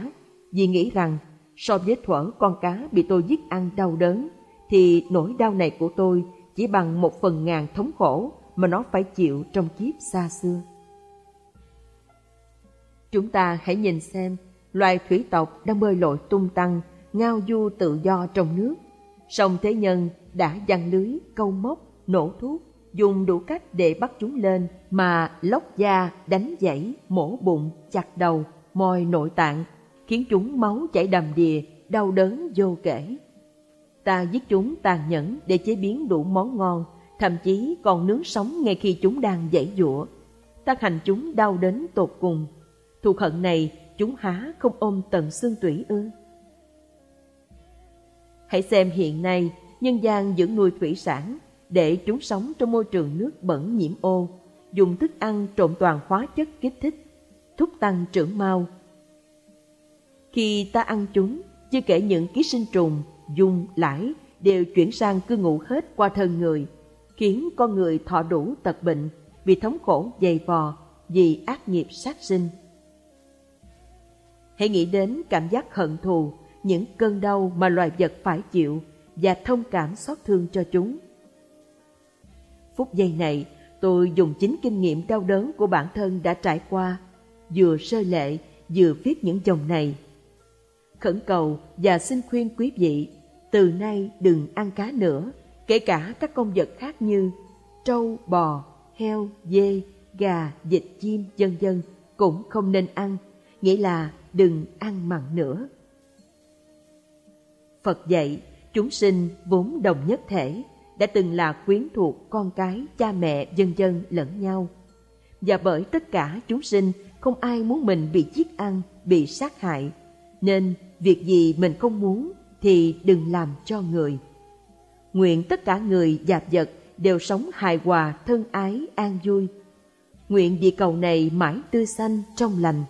vì nghĩ rằng so với thuở con cá bị tôi giết ăn đau đớn, thì nỗi đau này của tôi chỉ bằng một phần ngàn thống khổ mà nó phải chịu trong kiếp xa xưa. Chúng ta hãy nhìn xem, loài thủy tộc đang bơi lội tung tăng, ngao du tự do trong nước. Sông Thế Nhân đã giăng lưới, câu móc, nổ thuốc, dùng đủ cách để bắt chúng lên mà lóc da, đánh dãy, mổ bụng, chặt đầu, moi nội tạng, khiến chúng máu chảy đầm đìa, đau đớn vô kể. Ta giết chúng tàn nhẫn để chế biến đủ món ngon, thậm chí còn nướng sống ngay khi chúng đang dãy dụa. Ta hành chúng đau đến tột cùng. Thù hận này chúng há không ôm tận xương tủy ư? Hãy xem hiện nay nhân gian dưỡng nuôi thủy sản để chúng sống trong môi trường nước bẩn nhiễm ô, dùng thức ăn trộn toàn hóa chất kích thích, thúc tăng trưởng mau. Khi ta ăn chúng, chưa kể những ký sinh trùng, dung, lãi đều chuyển sang cư ngụ hết qua thân người, khiến con người thọ đủ tật bệnh vì thống khổ dày vò, vì ác nghiệp sát sinh. Hãy nghĩ đến cảm giác hận thù, những cơn đau mà loài vật phải chịu và thông cảm xót thương cho chúng. Phút giây này, tôi dùng chính kinh nghiệm đau đớn của bản thân đã trải qua, vừa sơ lệ, vừa viết những dòng này. Khẩn cầu và xin khuyên quý vị, từ nay đừng ăn cá nữa, kể cả các con vật khác như trâu, bò, heo, dê, gà, vịt, chim, dân dân cũng không nên ăn, nghĩa là đừng ăn mặn nữa. Phật dạy, chúng sinh vốn đồng nhất thể, đã từng là quyến thuộc con cái, cha mẹ, dân dân lẫn nhau. Và bởi tất cả chúng sinh không ai muốn mình bị giết ăn, bị sát hại, nên việc gì mình không muốn thì đừng làm cho người. Nguyện tất cả người và vật đều sống hài hòa, thân ái, an vui. Nguyện địa cầu này mãi tươi xanh, trong lành.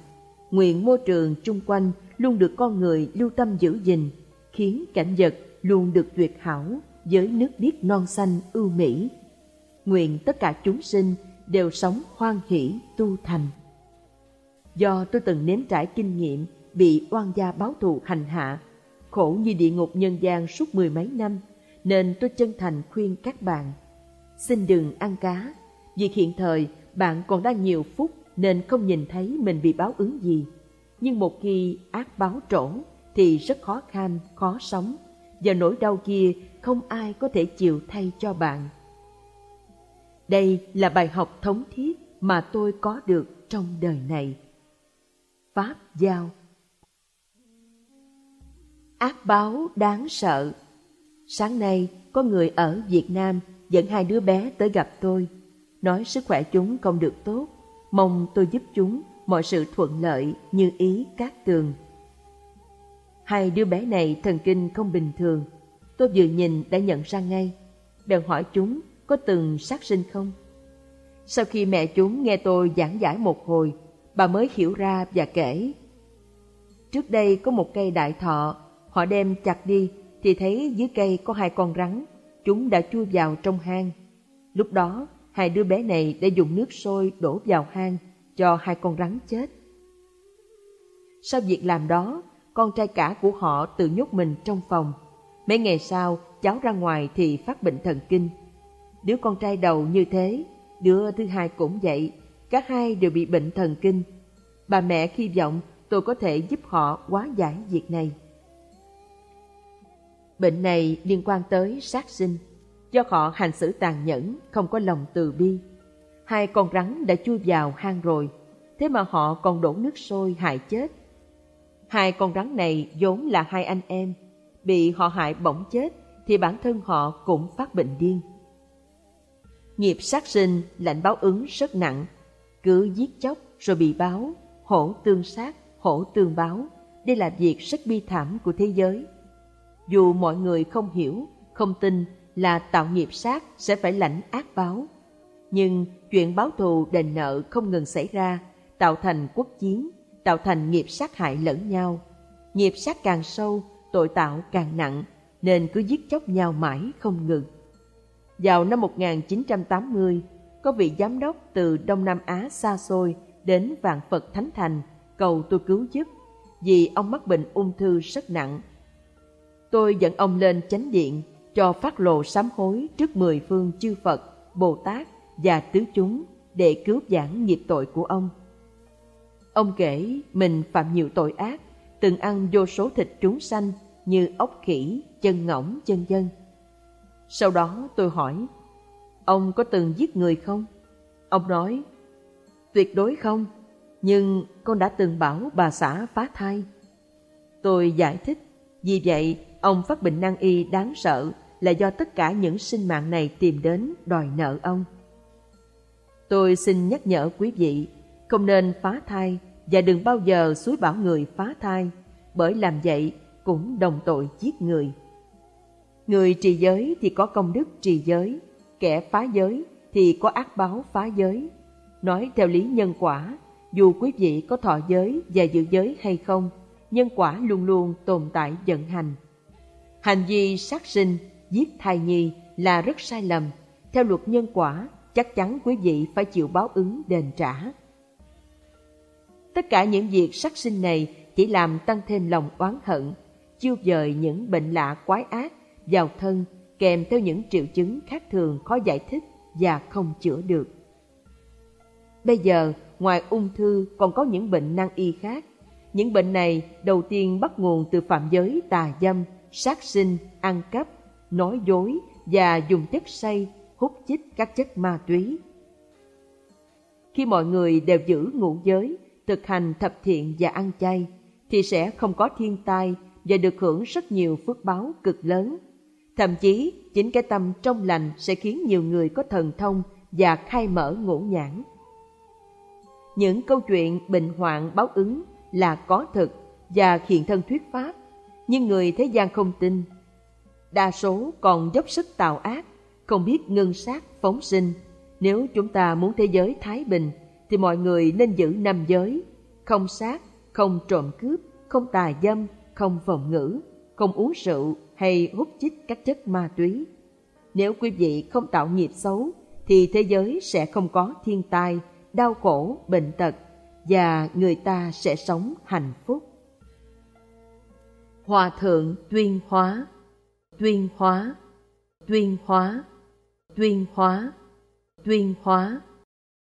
Nguyện môi trường chung quanh luôn được con người lưu tâm giữ gìn, khiến cảnh vật luôn được tuyệt hảo với nước biếc non xanh ưu mỹ. Nguyện tất cả chúng sinh đều sống hoan hỷ tu thành. Do tôi từng nếm trải kinh nghiệm bị oan gia báo thù hành hạ, khổ như địa ngục nhân gian suốt mười mấy năm, nên tôi chân thành khuyên các bạn. Xin đừng ăn cá, vì hiện thời bạn còn đang nhiều phúc nên không nhìn thấy mình bị báo ứng gì. Nhưng một khi ác báo trổ thì rất khó khăn, khó sống, và nỗi đau kia không ai có thể chịu thay cho bạn. Đây là bài học thống thiết mà tôi có được trong đời này. Pháp Giao Ác báo đáng sợ Sáng nay có người ở Việt Nam dẫn hai đứa bé tới gặp tôi, nói sức khỏe chúng không được tốt, mong tôi giúp chúng mọi sự thuận lợi như ý các tường. Hai đứa bé này thần kinh không bình thường, tôi vừa nhìn đã nhận ra ngay, bèn hỏi chúng có từng sát sinh không. Sau khi mẹ chúng nghe tôi giảng giải một hồi, bà mới hiểu ra và kể. Trước đây có một cây đại thọ, họ đem chặt đi thì thấy dưới cây có hai con rắn, chúng đã chui vào trong hang. Lúc đó, hai đứa bé này đã dùng nước sôi đổ vào hang cho hai con rắn chết. Sau việc làm đó, con trai cả của họ tự nhốt mình trong phòng. Mấy ngày sau, cháu ra ngoài thì phát bệnh thần kinh. Đứa con trai đầu như thế, đứa thứ hai cũng vậy, cả hai đều bị bệnh thần kinh. Bà mẹ hy vọng tôi có thể giúp họ hóa giải việc này. Bệnh này liên quan tới sát sinh, do họ hành xử tàn nhẫn, không có lòng từ bi. Hai con rắn đã chui vào hang rồi, thế mà họ còn đổ nước sôi hại chết. Hai con rắn này vốn là hai anh em, bị họ hại bỗng chết thì bản thân họ cũng phát bệnh điên. Nghiệp sát sinh lạnh báo ứng rất nặng, cứ giết chóc rồi bị báo, hổ tương sát, hổ tương báo. Đây là việc rất bi thảm của thế giới. Dù mọi người không hiểu, không tin là tạo nghiệp sát sẽ phải lãnh ác báo. Nhưng chuyện báo thù đền nợ không ngừng xảy ra, tạo thành quốc chiến, tạo thành nghiệp sát hại lẫn nhau. Nghiệp sát càng sâu, tội tạo càng nặng, nên cứ giết chóc nhau mãi không ngừng. Vào năm 1980, có vị giám đốc từ Đông Nam Á xa xôi đến Vạn Phật Thánh Thành cầu tôi cứu giúp vì ông mắc bệnh ung thư rất nặng. Tôi dẫn ông lên chánh điện cho phát lộ sám hối trước mười phương chư Phật, Bồ Tát và tứ chúng để cứu giảng nghiệp tội của ông. Ông kể mình phạm nhiều tội ác, từng ăn vô số thịt chúng sanh như ốc khỉ, chân ngỗng, chân dân. Sau đó tôi hỏi, ông có từng giết người không? Ông nói, tuyệt đối không, nhưng con đã từng bảo bà xã phá thai. Tôi giải thích, vì vậy ông phát bệnh nan y đáng sợ là do tất cả những sinh mạng này tìm đến đòi nợ ông. Tôi xin nhắc nhở quý vị, không nên phá thai và đừng bao giờ suối bảo người phá thai, bởi làm vậy cũng đồng tội giết người. Người trì giới thì có công đức trì giới, kẻ phá giới thì có ác báo phá giới. Nói theo lý nhân quả, dù quý vị có thọ giới và giữ giới hay không, nhân quả luôn luôn tồn tại vận hành. Hành vi sát sinh, giết thai nhi là rất sai lầm. Theo luật nhân quả, chắc chắn quý vị phải chịu báo ứng đền trả. Tất cả những việc sát sinh này chỉ làm tăng thêm lòng oán hận, chiêu dời những bệnh lạ quái ác vào thân kèm theo những triệu chứng khác thường khó giải thích và không chữa được. Bây giờ, ngoài ung thư còn có những bệnh nan y khác. Những bệnh này đầu tiên bắt nguồn từ phạm giới tà dâm, sát sinh, ăn cắp, nói dối và dùng chất say, hút chích các chất ma túy. Khi mọi người đều giữ ngũ giới, thực hành thập thiện và ăn chay, thì sẽ không có thiên tai và được hưởng rất nhiều phước báo cực lớn. Thậm chí, chính cái tâm trong lành sẽ khiến nhiều người có thần thông và khai mở ngũ nhãn. Những câu chuyện bệnh hoạn báo ứng là có thực và hiện thân thuyết pháp, nhưng người thế gian không tin. Đa số còn dốc sức tạo ác, không biết ngân sát phóng sinh. Nếu chúng ta muốn thế giới thái bình, thì mọi người nên giữ năm giới, không sát, không trộm cướp, không tà dâm, không vọng ngữ, không uống rượu hay hút chích các chất ma túy. Nếu quý vị không tạo nghiệp xấu, thì thế giới sẽ không có thiên tai, đau khổ, bệnh tật và người ta sẽ sống hạnh phúc. Hòa thượng tuyên hóa, tuyên hóa, tuyên hóa, tuyên hóa, tuyên hóa.